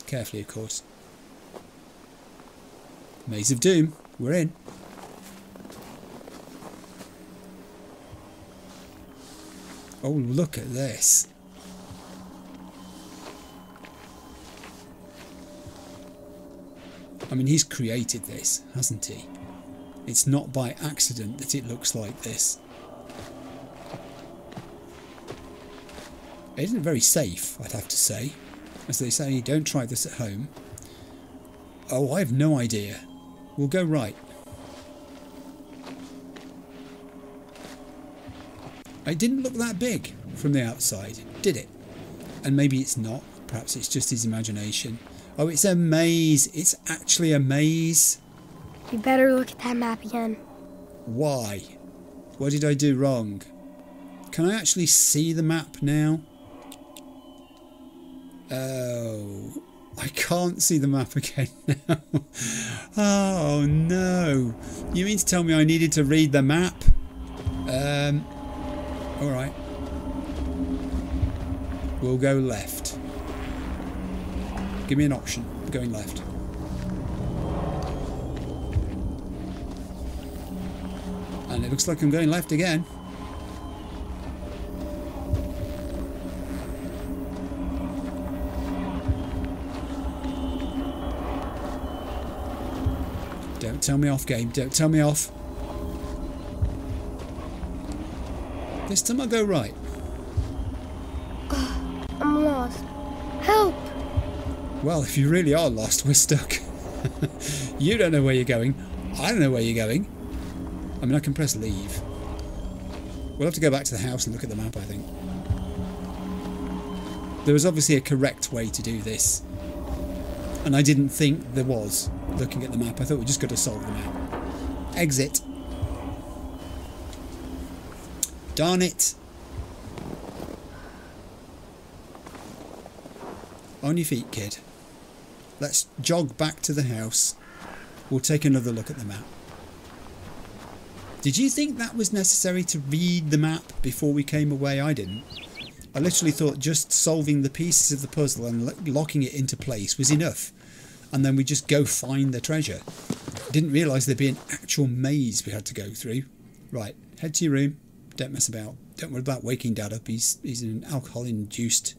carefully, of course. Maze of Doom. We're in. Oh, look at this. I mean, he's created this, hasn't he? It's not by accident that it looks like this. It isn't very safe, I'd have to say. As they say, don't try this at home. Oh, I have no idea. We'll go right. It didn't look that big from the outside, did it? And maybe it's not. Perhaps it's just his imagination. Oh, it's a maze. It's actually a maze. You better look at that map again. Why? What did I do wrong? Can I actually see the map now? Oh, I can't see the map [LAUGHS] again now. oh no. You mean to tell me I needed to read the map? Um, alright. We'll go left. Give me an option. I'm going left. And it looks like I'm going left again. Don't tell me off, game. Don't tell me off. This time I'll go right. I'm lost. Help! Well, if you really are lost, we're stuck. [LAUGHS] you don't know where you're going. I don't know where you're going. I mean, I can press leave. We'll have to go back to the house and look at the map, I think. There was obviously a correct way to do this. And I didn't think there was, looking at the map. I thought we just got to solve the map. Exit. Darn it. On your feet, kid. Let's jog back to the house. We'll take another look at the map. Did you think that was necessary to read the map before we came away? I didn't. I literally thought just solving the pieces of the puzzle and locking it into place was enough. And then we just go find the treasure. Didn't realise there'd be an actual maze we had to go through. Right, head to your room. Don't mess about. Don't worry about waking Dad up. He's, he's in an alcohol-induced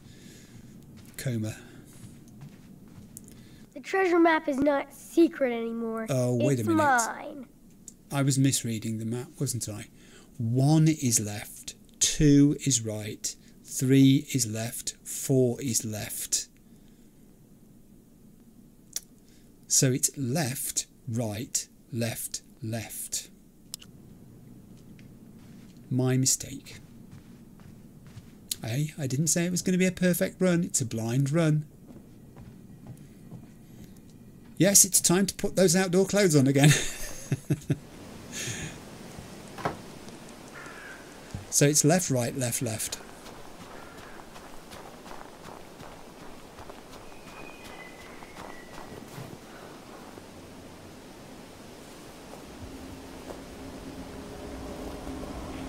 coma. Treasure map is not secret anymore. Oh, wait it's a minute. mine. I was misreading the map, wasn't I? One is left, two is right, three is left, four is left. So it's left, right, left, left. My mistake. Hey, I didn't say it was going to be a perfect run, it's a blind run. Yes, it's time to put those outdoor clothes on again. [LAUGHS] So it's left, right, left, left.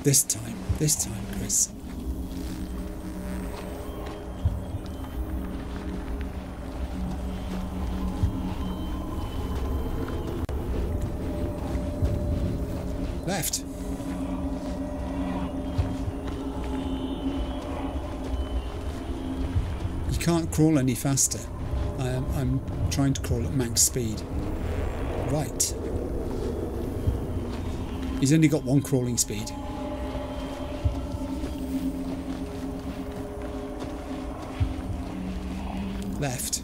This time, this time, Chris. Left. You can't crawl any faster. I am, I'm trying to crawl at max speed. Right. He's only got one crawling speed. Left.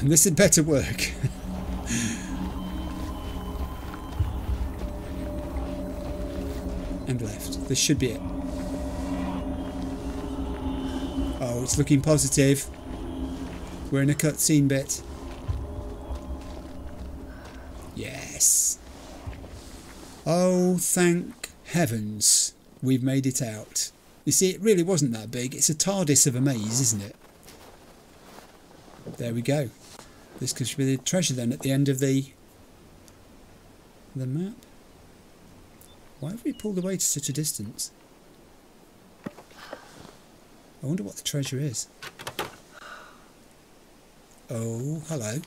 And this had better work. [LAUGHS] This should be it. Oh, it's looking positive. We're in a cutscene bit. Yes. Oh, thank heavens we've made it out. You see, it really wasn't that big. It's a TARDIS of a maze, isn't it? There we go. This could be the treasure then at the end of the the map. Why have we pulled away to such a distance? I wonder what the treasure is. Oh, hello.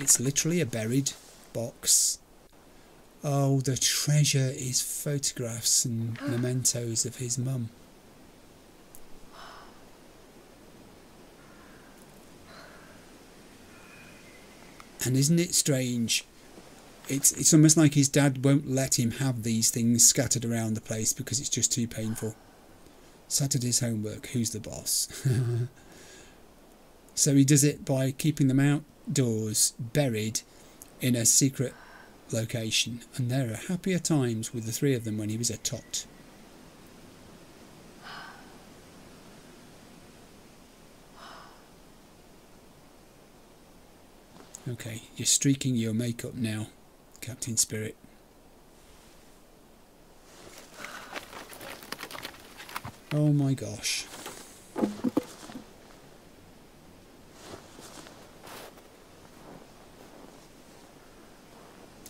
It's literally a buried box. Oh, the treasure is photographs and [GASPS] mementos of his mum. And isn't it strange? It's it's almost like his dad won't let him have these things scattered around the place because it's just too painful. Saturday's homework. Who's the boss? [LAUGHS] so he does it by keeping them outdoors, buried in a secret location. And there are happier times with the three of them when he was a tot. Okay, you're streaking your makeup now, Captain Spirit. Oh my gosh.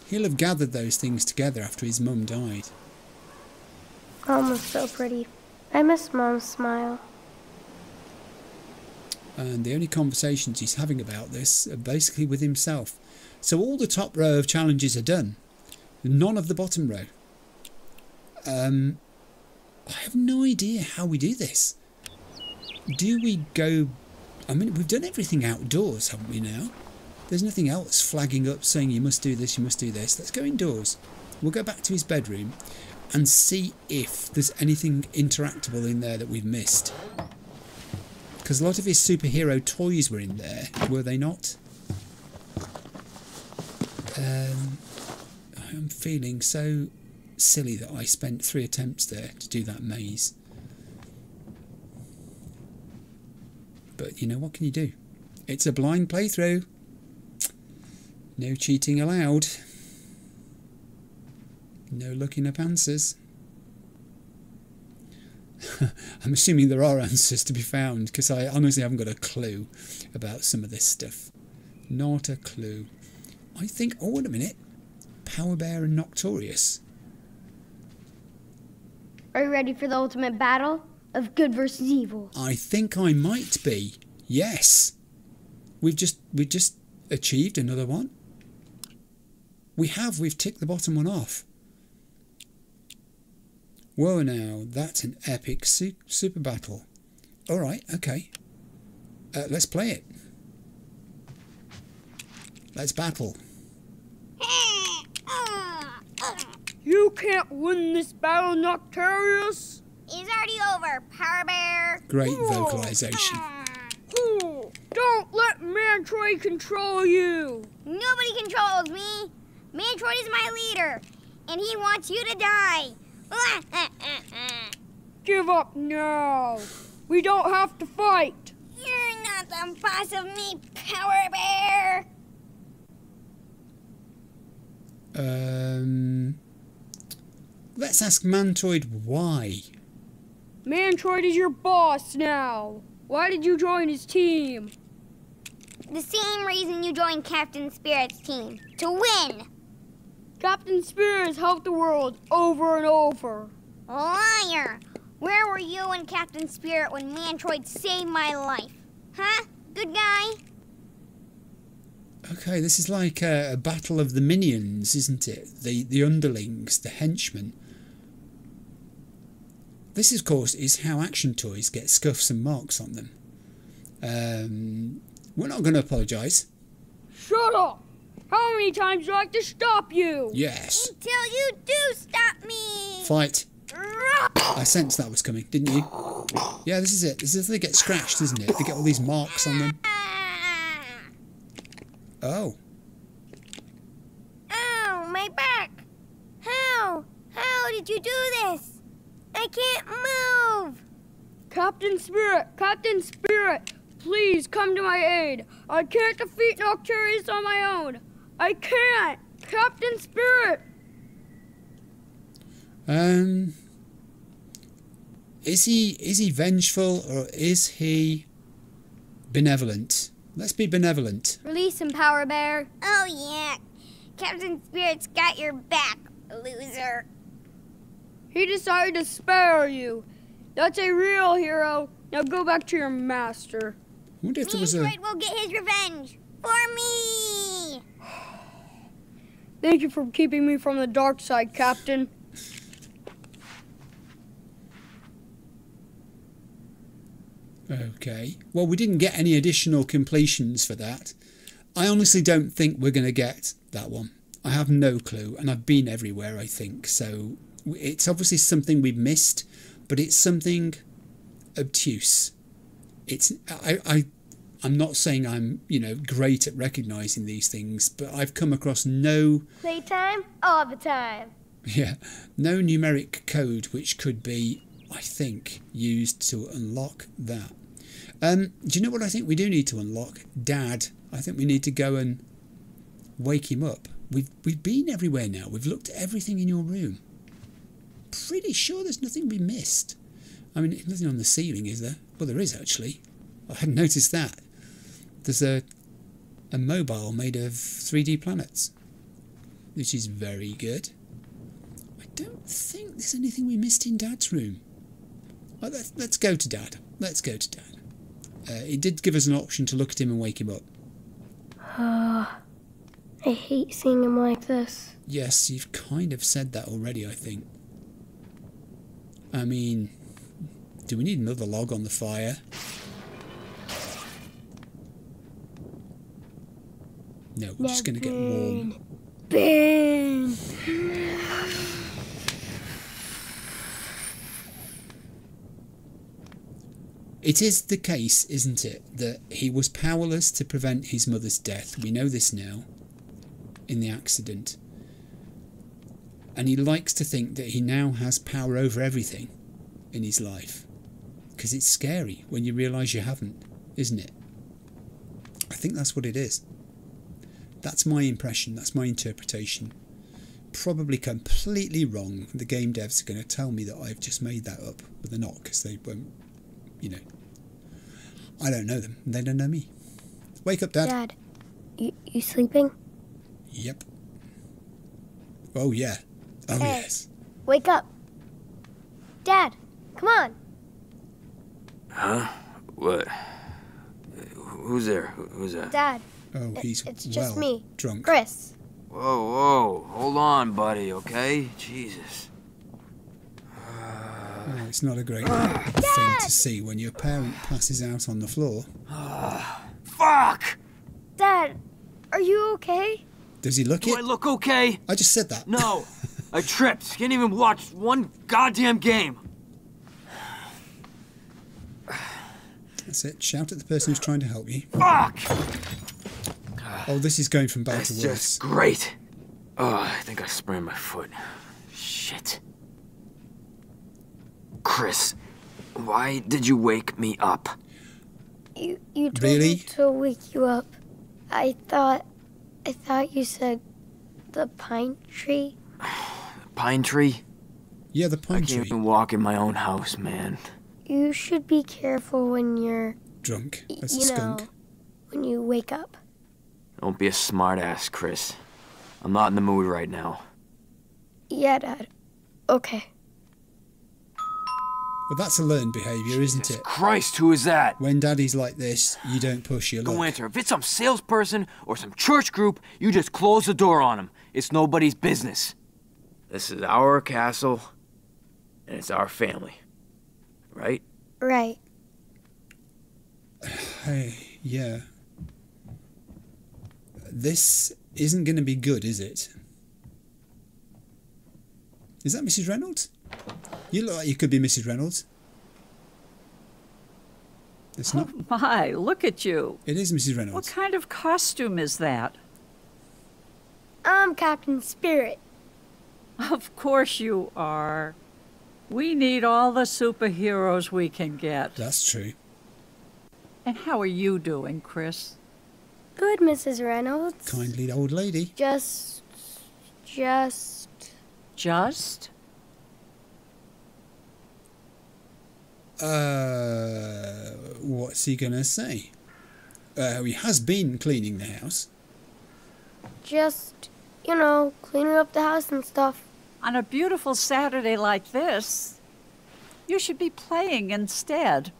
He'll have gathered those things together after his mum died. Mom was so pretty. I miss Mum's smile. And the only conversations he's having about this are basically with himself. So all the top row of challenges are done. None of the bottom row. Um, I have no idea how we do this. Do we go... I mean, we've done everything outdoors, haven't we now? There's nothing else flagging up saying you must do this, you must do this. Let's go indoors. We'll go back to his bedroom and see if there's anything interactable in there that we've missed. Because a lot of his superhero toys were in there, were they not? Um, I'm feeling so silly that I spent three attempts there to do that maze. But you know, what can you do? It's a blind playthrough. No cheating allowed. No looking up answers. [LAUGHS] I'm assuming there are answers to be found because I honestly haven't got a clue about some of this stuff. Not a clue. I think, oh, wait a minute. Power Bear and Noctarius. Are you ready for the ultimate battle of good versus evil? I think I might be. Yes. We've just we've just achieved another one. We have. We've ticked the bottom one off. Whoa now, that's an epic su super battle. Alright, okay. Uh, let's play it. Let's battle. You can't win this battle, Noctarius! It's already over, Power Bear. Great vocalization. Don't let Mantroid control you! Nobody controls me. Mantroid is my leader, and he wants you to die. [LAUGHS] Give up now! We don't have to fight! You're not the boss of me, Power Bear. Um, let's ask Mantroid why. Mantroid is your boss now! Why did you join his team? The same reason you joined Captain Spirit's team to win. Captain Spirit has helped the world over and over. Liar! Where were you and Captain Spirit when Mantroid saved my life? Huh? Good guy? Okay, this is like a, a battle of the minions, isn't it? The the underlings, the henchmen. This, of course, is how action toys get scuffs and marks on them. Um, we're not going to apologise. Shut up! How many times do I have to stop you? Yes. Until you do stop me! Fight. I sensed that was coming, didn't you? Yeah, this is it. This is they get scratched, isn't it? They get all these marks on them. Oh. Ow, my back! How? How did you do this? I can't move! Captain Spirit! Captain Spirit! Please come to my aid! I can't defeat Noctarius on my own! I can't! Captain Spirit! Um. Is he is he vengeful or is he benevolent? Let's be benevolent. Release him, Power Bear. Oh, yeah. Captain Spirit's got your back, loser. He decided to spare you. That's a real hero. Now go back to your master. I wonder if there was a. Mantroid will get his revenge for me! [SIGHS] Thank you for keeping me from the dark side, Captain. Okay. Well, we didn't get any additional completions for that. I honestly don't think we're going to get that one. I have no clue, and I've been everywhere, I think. So it's obviously something we've missed, but it's something obtuse. It's I, I I'm not saying I'm you know great at recognizing these things, but I've come across no Playtime all the time. yeah no numeric code which could be I think used to unlock that. Um, do you know what I think we do need to unlock? Dad. I think we need to go and wake him up. We've we've been everywhere now. We've looked at everything in your room. Pretty sure there's nothing we missed. I mean, nothing on the ceiling, is there? Well, there is actually. I hadn't noticed that. There's a a mobile made of 3D planets, which is very good. I don't think there's anything we missed in Dad's room. Well, let's, let's go to Dad. Let's go to Dad. Uh, he did give us an option to look at him and wake him up. Ah, I hate seeing him like this. Yes, you've kind of said that already, I think. I mean, do we need another log on the fire? No, we're just going to get warm. Burn! It is the case, isn't it, that he was powerless to prevent his mother's death. We know this now in the accident. And he likes to think that he now has power over everything in his life. Because it's scary when you realise you haven't, isn't it? I think that's what it is. That's my impression, that's my interpretation. Probably completely wrong. The game devs are going to tell me that I've just made that up, but they're not because they won't, you know. I don't know them, they don't know me. Wake up, Dad. Dad, you, you sleeping? Yep. Oh, yeah. Oh, Hey. yes. Wake up. Dad, come on. Huh? What? Who's there? Who's that? Dad, Oh, he's it's just me. drunk. Chris. Whoa, whoa. Hold on, buddy, okay? Jesus. Oh, it's not a great [SIGHS] thing to see when your parent passes out on the floor. [SIGHS] Fuck! Dad, are you okay? Does he look Do it? I look okay? I just said that. No. [LAUGHS] I tripped. Can't even watch one goddamn game. That's it. Shout at the person who's trying to help you. Fuck! Oh, this is going from bad That's to worse. just great. Oh, I think I sprained my foot. Shit. Chris, why did you wake me up? You you told Really? me to wake you up. I thought I thought you said the pine tree. [SIGHS] [SIGHS] [SIGHS] Pine tree? Yeah, the pine I pine can't even walk in my own house, man. You should be careful when you're Drunk y- as a you skunk. know when you wake up. Don't be a smartass, Chris. I'm not in the mood right now. Yeah, Dad. Okay. Well, that's a learned behaviour, isn't it? Christ, who is that? When daddy's like this, you don't push your luck. Go luck. answer. If it's some salesperson or some church group, you just close the door on them. It's nobody's business. This is our castle, and it's our family. Right? Right. [SIGHS] Hey, yeah. This isn't going to be good, is it? Is that Mrs. Reynolds? You look like you could be Mrs. Reynolds. It's not. Oh my, look at you. It is Mrs. Reynolds. What kind of costume is that? I'm Captain Spirit. Of course you are. We need all the superheroes we can get. That's true. And how are you doing, Chris? Good, Mrs. Reynolds. Kindly old lady. Just, just. Just? Uh, what's he gonna say? Uh, he has been cleaning the house. Just, you know, cleaning up the house and stuff. On a beautiful Saturday like this, you should be playing instead.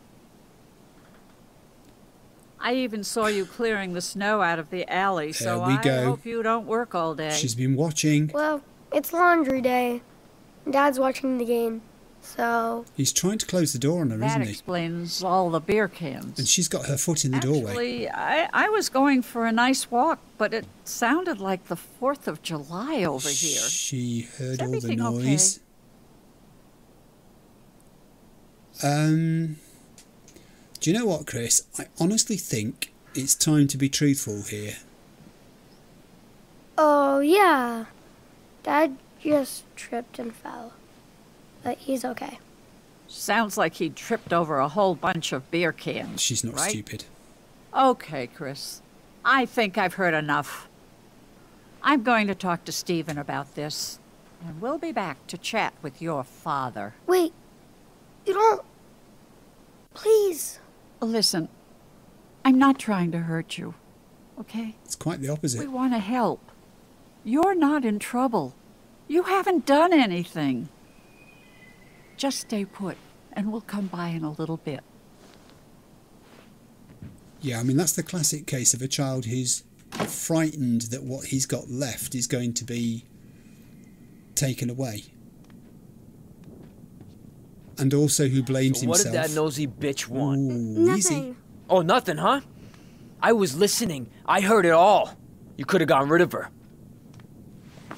I even saw you clearing the snow out of the alley, so There we I go. hope you don't work all day. She's been watching. Well, it's laundry day. Dad's watching the game. So, He's trying to close the door on her, isn't he? That explains all the beer cans. And she's got her foot in the doorway. Actually, I, I was going for a nice walk, but it sounded like the 4th of July over here. She heard Is all the everything okay? noise. Um, do you know what, Chris? I honestly think it's time to be truthful here. oh yeah. Dad just tripped and fell. But he's okay. Sounds like he tripped over a whole bunch of beer cans. She's not right? stupid. Okay, Chris. I think I've heard enough. I'm going to talk to Stephen about this, and we'll be back to chat with your father. Wait. You don't. Please. Listen, I'm not trying to hurt you, okay? It's quite the opposite. We want to help. You're not in trouble. You haven't done anything. Just stay put, and we'll come by in a little bit. Yeah, I mean, that's the classic case of a child who's frightened that what he's got left is going to be taken away. And also who blames So what did that nosy bitch want? Ooh, easy. Nothing. Oh, nothing, huh? I was listening. I heard it all. You could have gotten rid of her.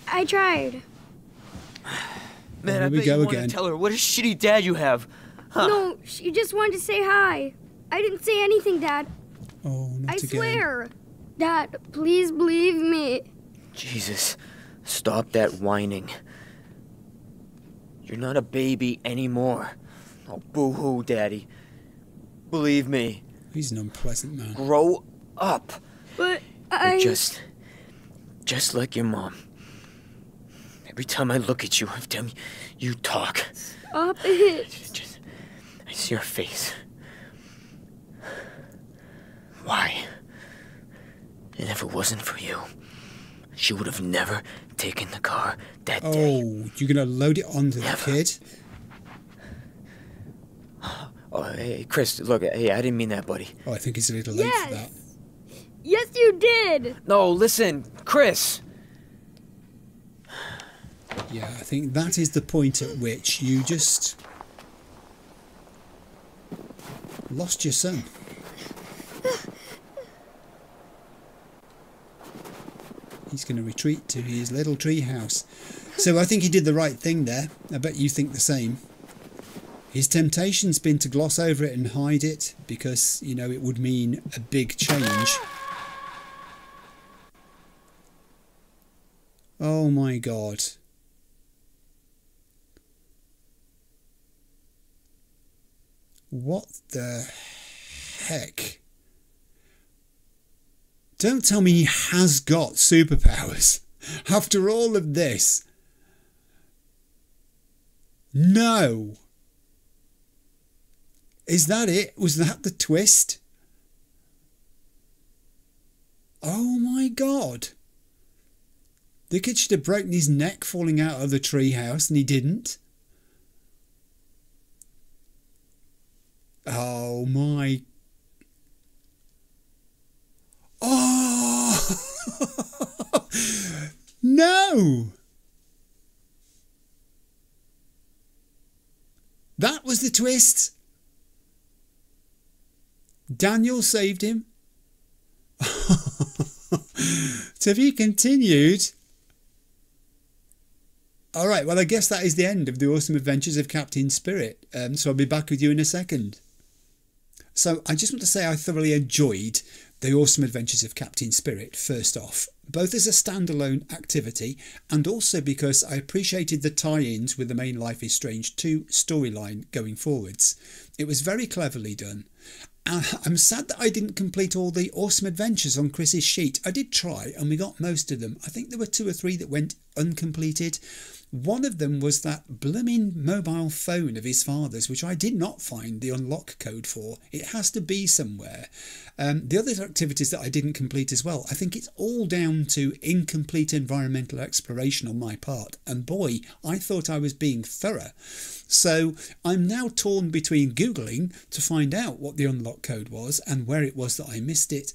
I tried. Man, here I we bet go you want again. to tell her what a shitty dad you have. Huh. No, she just wanted to say hi. I didn't say anything, Dad. Oh, not I again. swear. Dad, please believe me. Jesus, stop that whining. You're not a baby anymore. Oh, boo-hoo, Daddy. Believe me, He's an unpleasant man. grow up. But You're I. just, just like your mom. Every time I look at you, every time you talk, Stop it. just, I see your face. Why? And if it wasn't for you, she would have never taken the car that day. Oh, you're going to load it onto the Never. kid? [GASPS] Oh, hey, Chris, look, hey, I didn't mean that, buddy. Oh, I think it's a little late for that. Yes. Yes, you did. No, listen, Chris. Yeah, I think that is the point at which you just lost your son. He's going to retreat to his little tree house. So I think he did the right thing there. I bet you think the same. His temptation's been to gloss over it and hide it because, you know, it would mean a big change. Oh my god. What the heck? Don't tell me he has got superpowers [LAUGHS] after all of this. No. Is that it? Was that the twist? Oh my god. The kid should have broken his neck falling out of the treehouse and he didn't. Oh my. Oh! [LAUGHS] no! That was the twist. Daniel saved him. [LAUGHS] to be continued. All right, well, I guess that is the end of the awesome adventures of Captain Spirit. Um, so I'll be back with you in a second. So I just want to say I thoroughly enjoyed the awesome adventures of Captain Spirit, first off, both as a standalone activity and also because I appreciated the tie ins with the main Life is Strange 2 storyline going forwards. It was very cleverly done. [LAUGHS] I'm sad that I didn't complete all the awesome adventures on Chris's sheet. I did try and we got most of them. I think there were two or three that went uncompleted. One of them was that blooming mobile phone of his father's, which I did not find the unlock code for. It has to be somewhere. Um, the other activities that I didn't complete as well, I think it's all down to incomplete environmental exploration on my part. And boy, I thought I was being thorough. So I'm now torn between Googling to find out what the unlock code was and where it was that I missed it,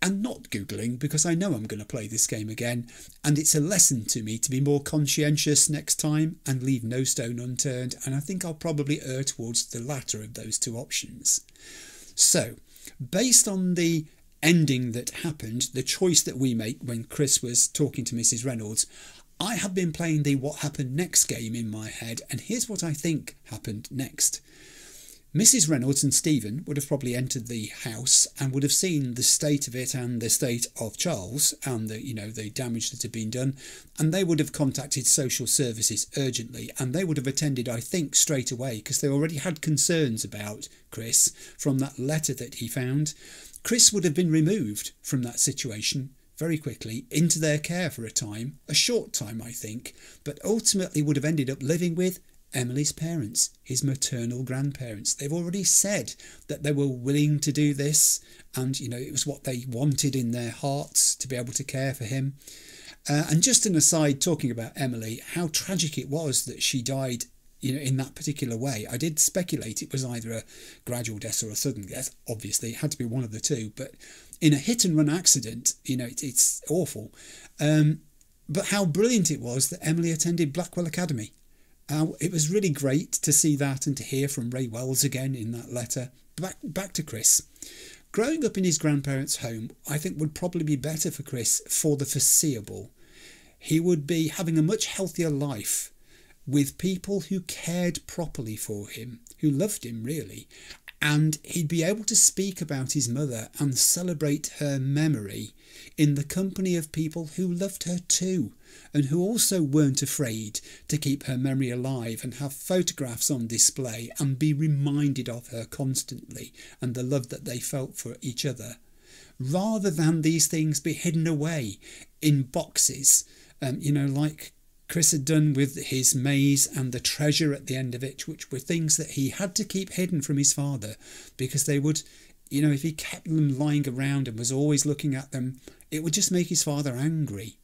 and not Googling because I know I'm going to play this game again, and it's a lesson to me to be more conscientious next time and leave no stone unturned, and I think I'll probably err towards the latter of those two options. So, based on the ending that happened, the choice that we make when Chris was talking to Mrs. Reynolds, I have been playing the What Happened Next game in my head, and here's what I think happened next. Mrs. Reynolds and Stephen would have probably entered the house and would have seen the state of it and the state of Charles and the you know the damage that had been done, and they would have contacted social services urgently, and they would have attended, I think, straight away because they already had concerns about Chris from that letter that he found. Chris would have been removed from that situation very quickly into their care for a time, a short time, I think, but ultimately would have ended up living with Emily's parents, his maternal grandparents. They've already said that they were willing to do this, and you know, it was what they wanted in their hearts to be able to care for him. Uh, and just an aside, talking about Emily, how tragic it was that she died you know, in that particular way. I did speculate it was either a gradual death or a sudden death. Obviously, it had to be one of the two. But in a hit and run accident, you know, it, it's awful. Um, but how brilliant it was that Emily attended Blackwell Academy. Uh, it was really great to see that and to hear from Ray Wells again in that letter. Back, back to Chris. Growing up in his grandparents' home, I think would probably be better for Chris for the foreseeable. He would be having a much healthier life with people who cared properly for him, who loved him really, and he'd be able to speak about his mother and celebrate her memory in the company of people who loved her too and who also weren't afraid to keep her memory alive and have photographs on display and be reminded of her constantly and the love that they felt for each other rather than these things be hidden away in boxes um, you know like Chris had done with his maze and the treasure at the end of it, which were things that he had to keep hidden from his father because they would, you know, if he kept them lying around and was always looking at them, it would just make his father angry.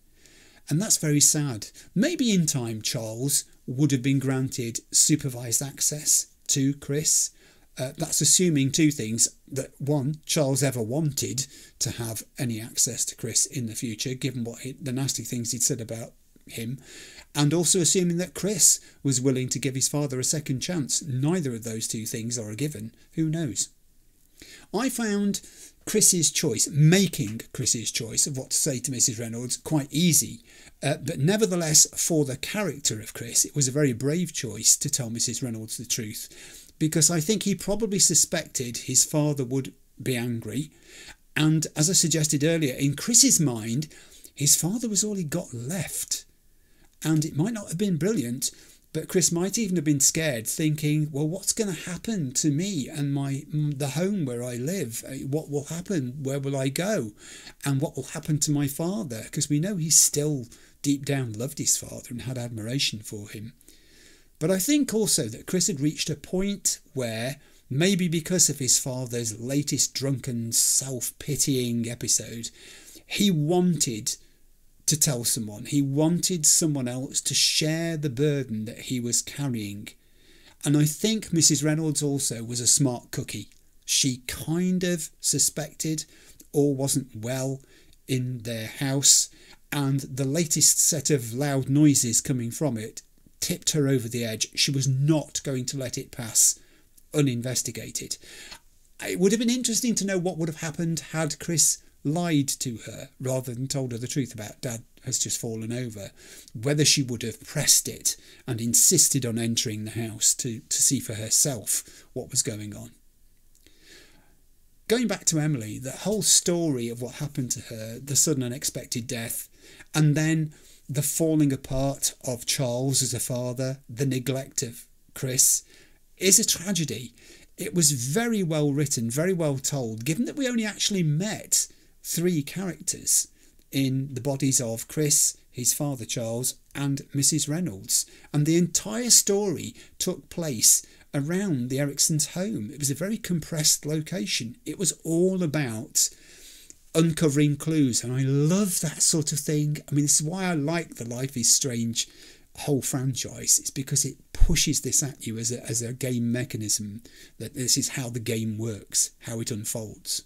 And that's very sad. Maybe in time, Charles would have been granted supervised access to Chris. Uh, that's assuming two things that one, Charles ever wanted to have any access to Chris in the future, given what he, the nasty things he'd said about him, and also assuming that Chris was willing to give his father a second chance. Neither of those two things are a given. Who knows? I found Chris's choice, making Chris's choice of what to say to Mrs. Reynolds, quite easy. Uh, but nevertheless, for the character of Chris, it was a very brave choice to tell Mrs. Reynolds the truth, because I think he probably suspected his father would be angry. And as I suggested earlier, in Chris's mind, his father was all he got left. And it might not have been brilliant, but Chris might even have been scared, thinking, "Well, what's going to happen to me and my the home where I live? Uh, what will happen? Where will I go? And what will happen to my father?" Because we know he still deep down loved his father and had admiration for him. But I think also that Chris had reached a point where maybe because of his father's latest drunken self-pitying episode, he wanted to tell someone. He wanted someone else to share the burden that he was carrying. And I think Mrs. Reynolds also was a smart cookie. She kind of suspected all wasn't well in their house, and the latest set of loud noises coming from it tipped her over the edge. She was not going to let it pass uninvestigated. It would have been interesting to know what would have happened had Chris lied to her rather than told her the truth about dad has just fallen over, whether she would have pressed it and insisted on entering the house to, to see for herself what was going on. Going back to Emily, the whole story of what happened to her, the sudden unexpected death, and then the falling apart of Charles as a father, the neglect of Chris, is a tragedy. It was very well written, very well told, given that we only actually met three characters in the bodies of Chris, his father Charles, and Mrs. Reynolds. And the entire story took place around the Eriksens' home. It was a very compressed location. It was all about uncovering clues, and I love that sort of thing. I mean, this is why I like the Life is Strange whole franchise. It's because it pushes this at you as a, as a game mechanism that this is how the game works, how it unfolds.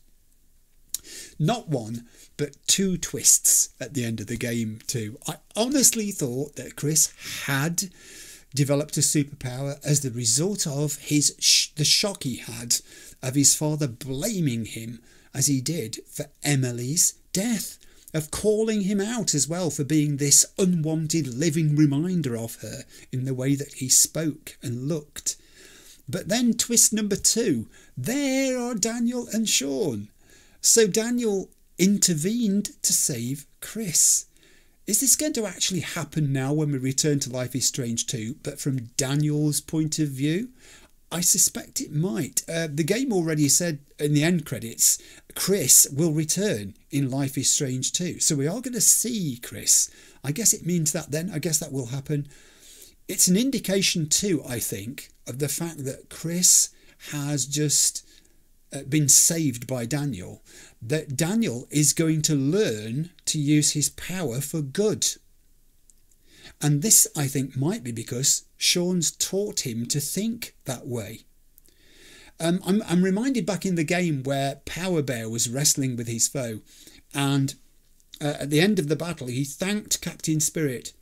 Not one, but two twists at the end of the game, too. I honestly thought that Chris had developed a superpower as the result of his sh- the shock he had of his father blaming him as he did for Emily's death, of calling him out as well for being this unwanted living reminder of her in the way that he spoke and looked. But then twist number two, there are Daniel and Sean. So Daniel intervened to save Chris. Is this going to actually happen now when we return to Life is Strange 2, but from Daniel's point of view? I suspect it might. Uh, the game already said in the end credits, Chris will return in Life is Strange 2. So we are going to see Chris. I guess it means that then. I guess that will happen. It's an indication too, I think, of the fact that Chris has just been saved by Daniel, that Daniel is going to learn to use his power for good. And this, I think, might be because Sean's taught him to think that way. Um, I'm, I'm reminded back in the game where Power Bear was wrestling with his foe, and uh, at the end of the battle, he thanked Captain Spirit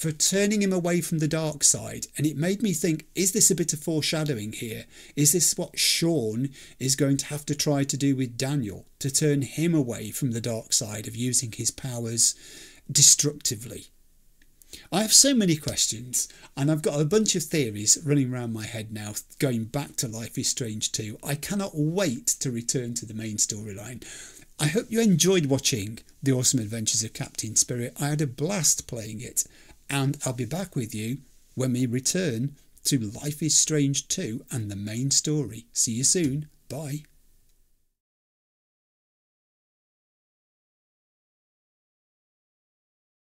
for turning him away from the dark side. And it made me think is this a bit of foreshadowing here? Is this what Sean is going to have to try to do with Daniel to turn him away from the dark side of using his powers destructively? I have so many questions, and I've got a bunch of theories running around my head now, going back to Life is Strange 2. I cannot wait to return to the main storyline. I hope you enjoyed watching The Awesome Adventures of Captain Spirit. I had a blast playing it, and I'll be back with you when we return to Life is Strange 2 and the main story. See you soon. Bye.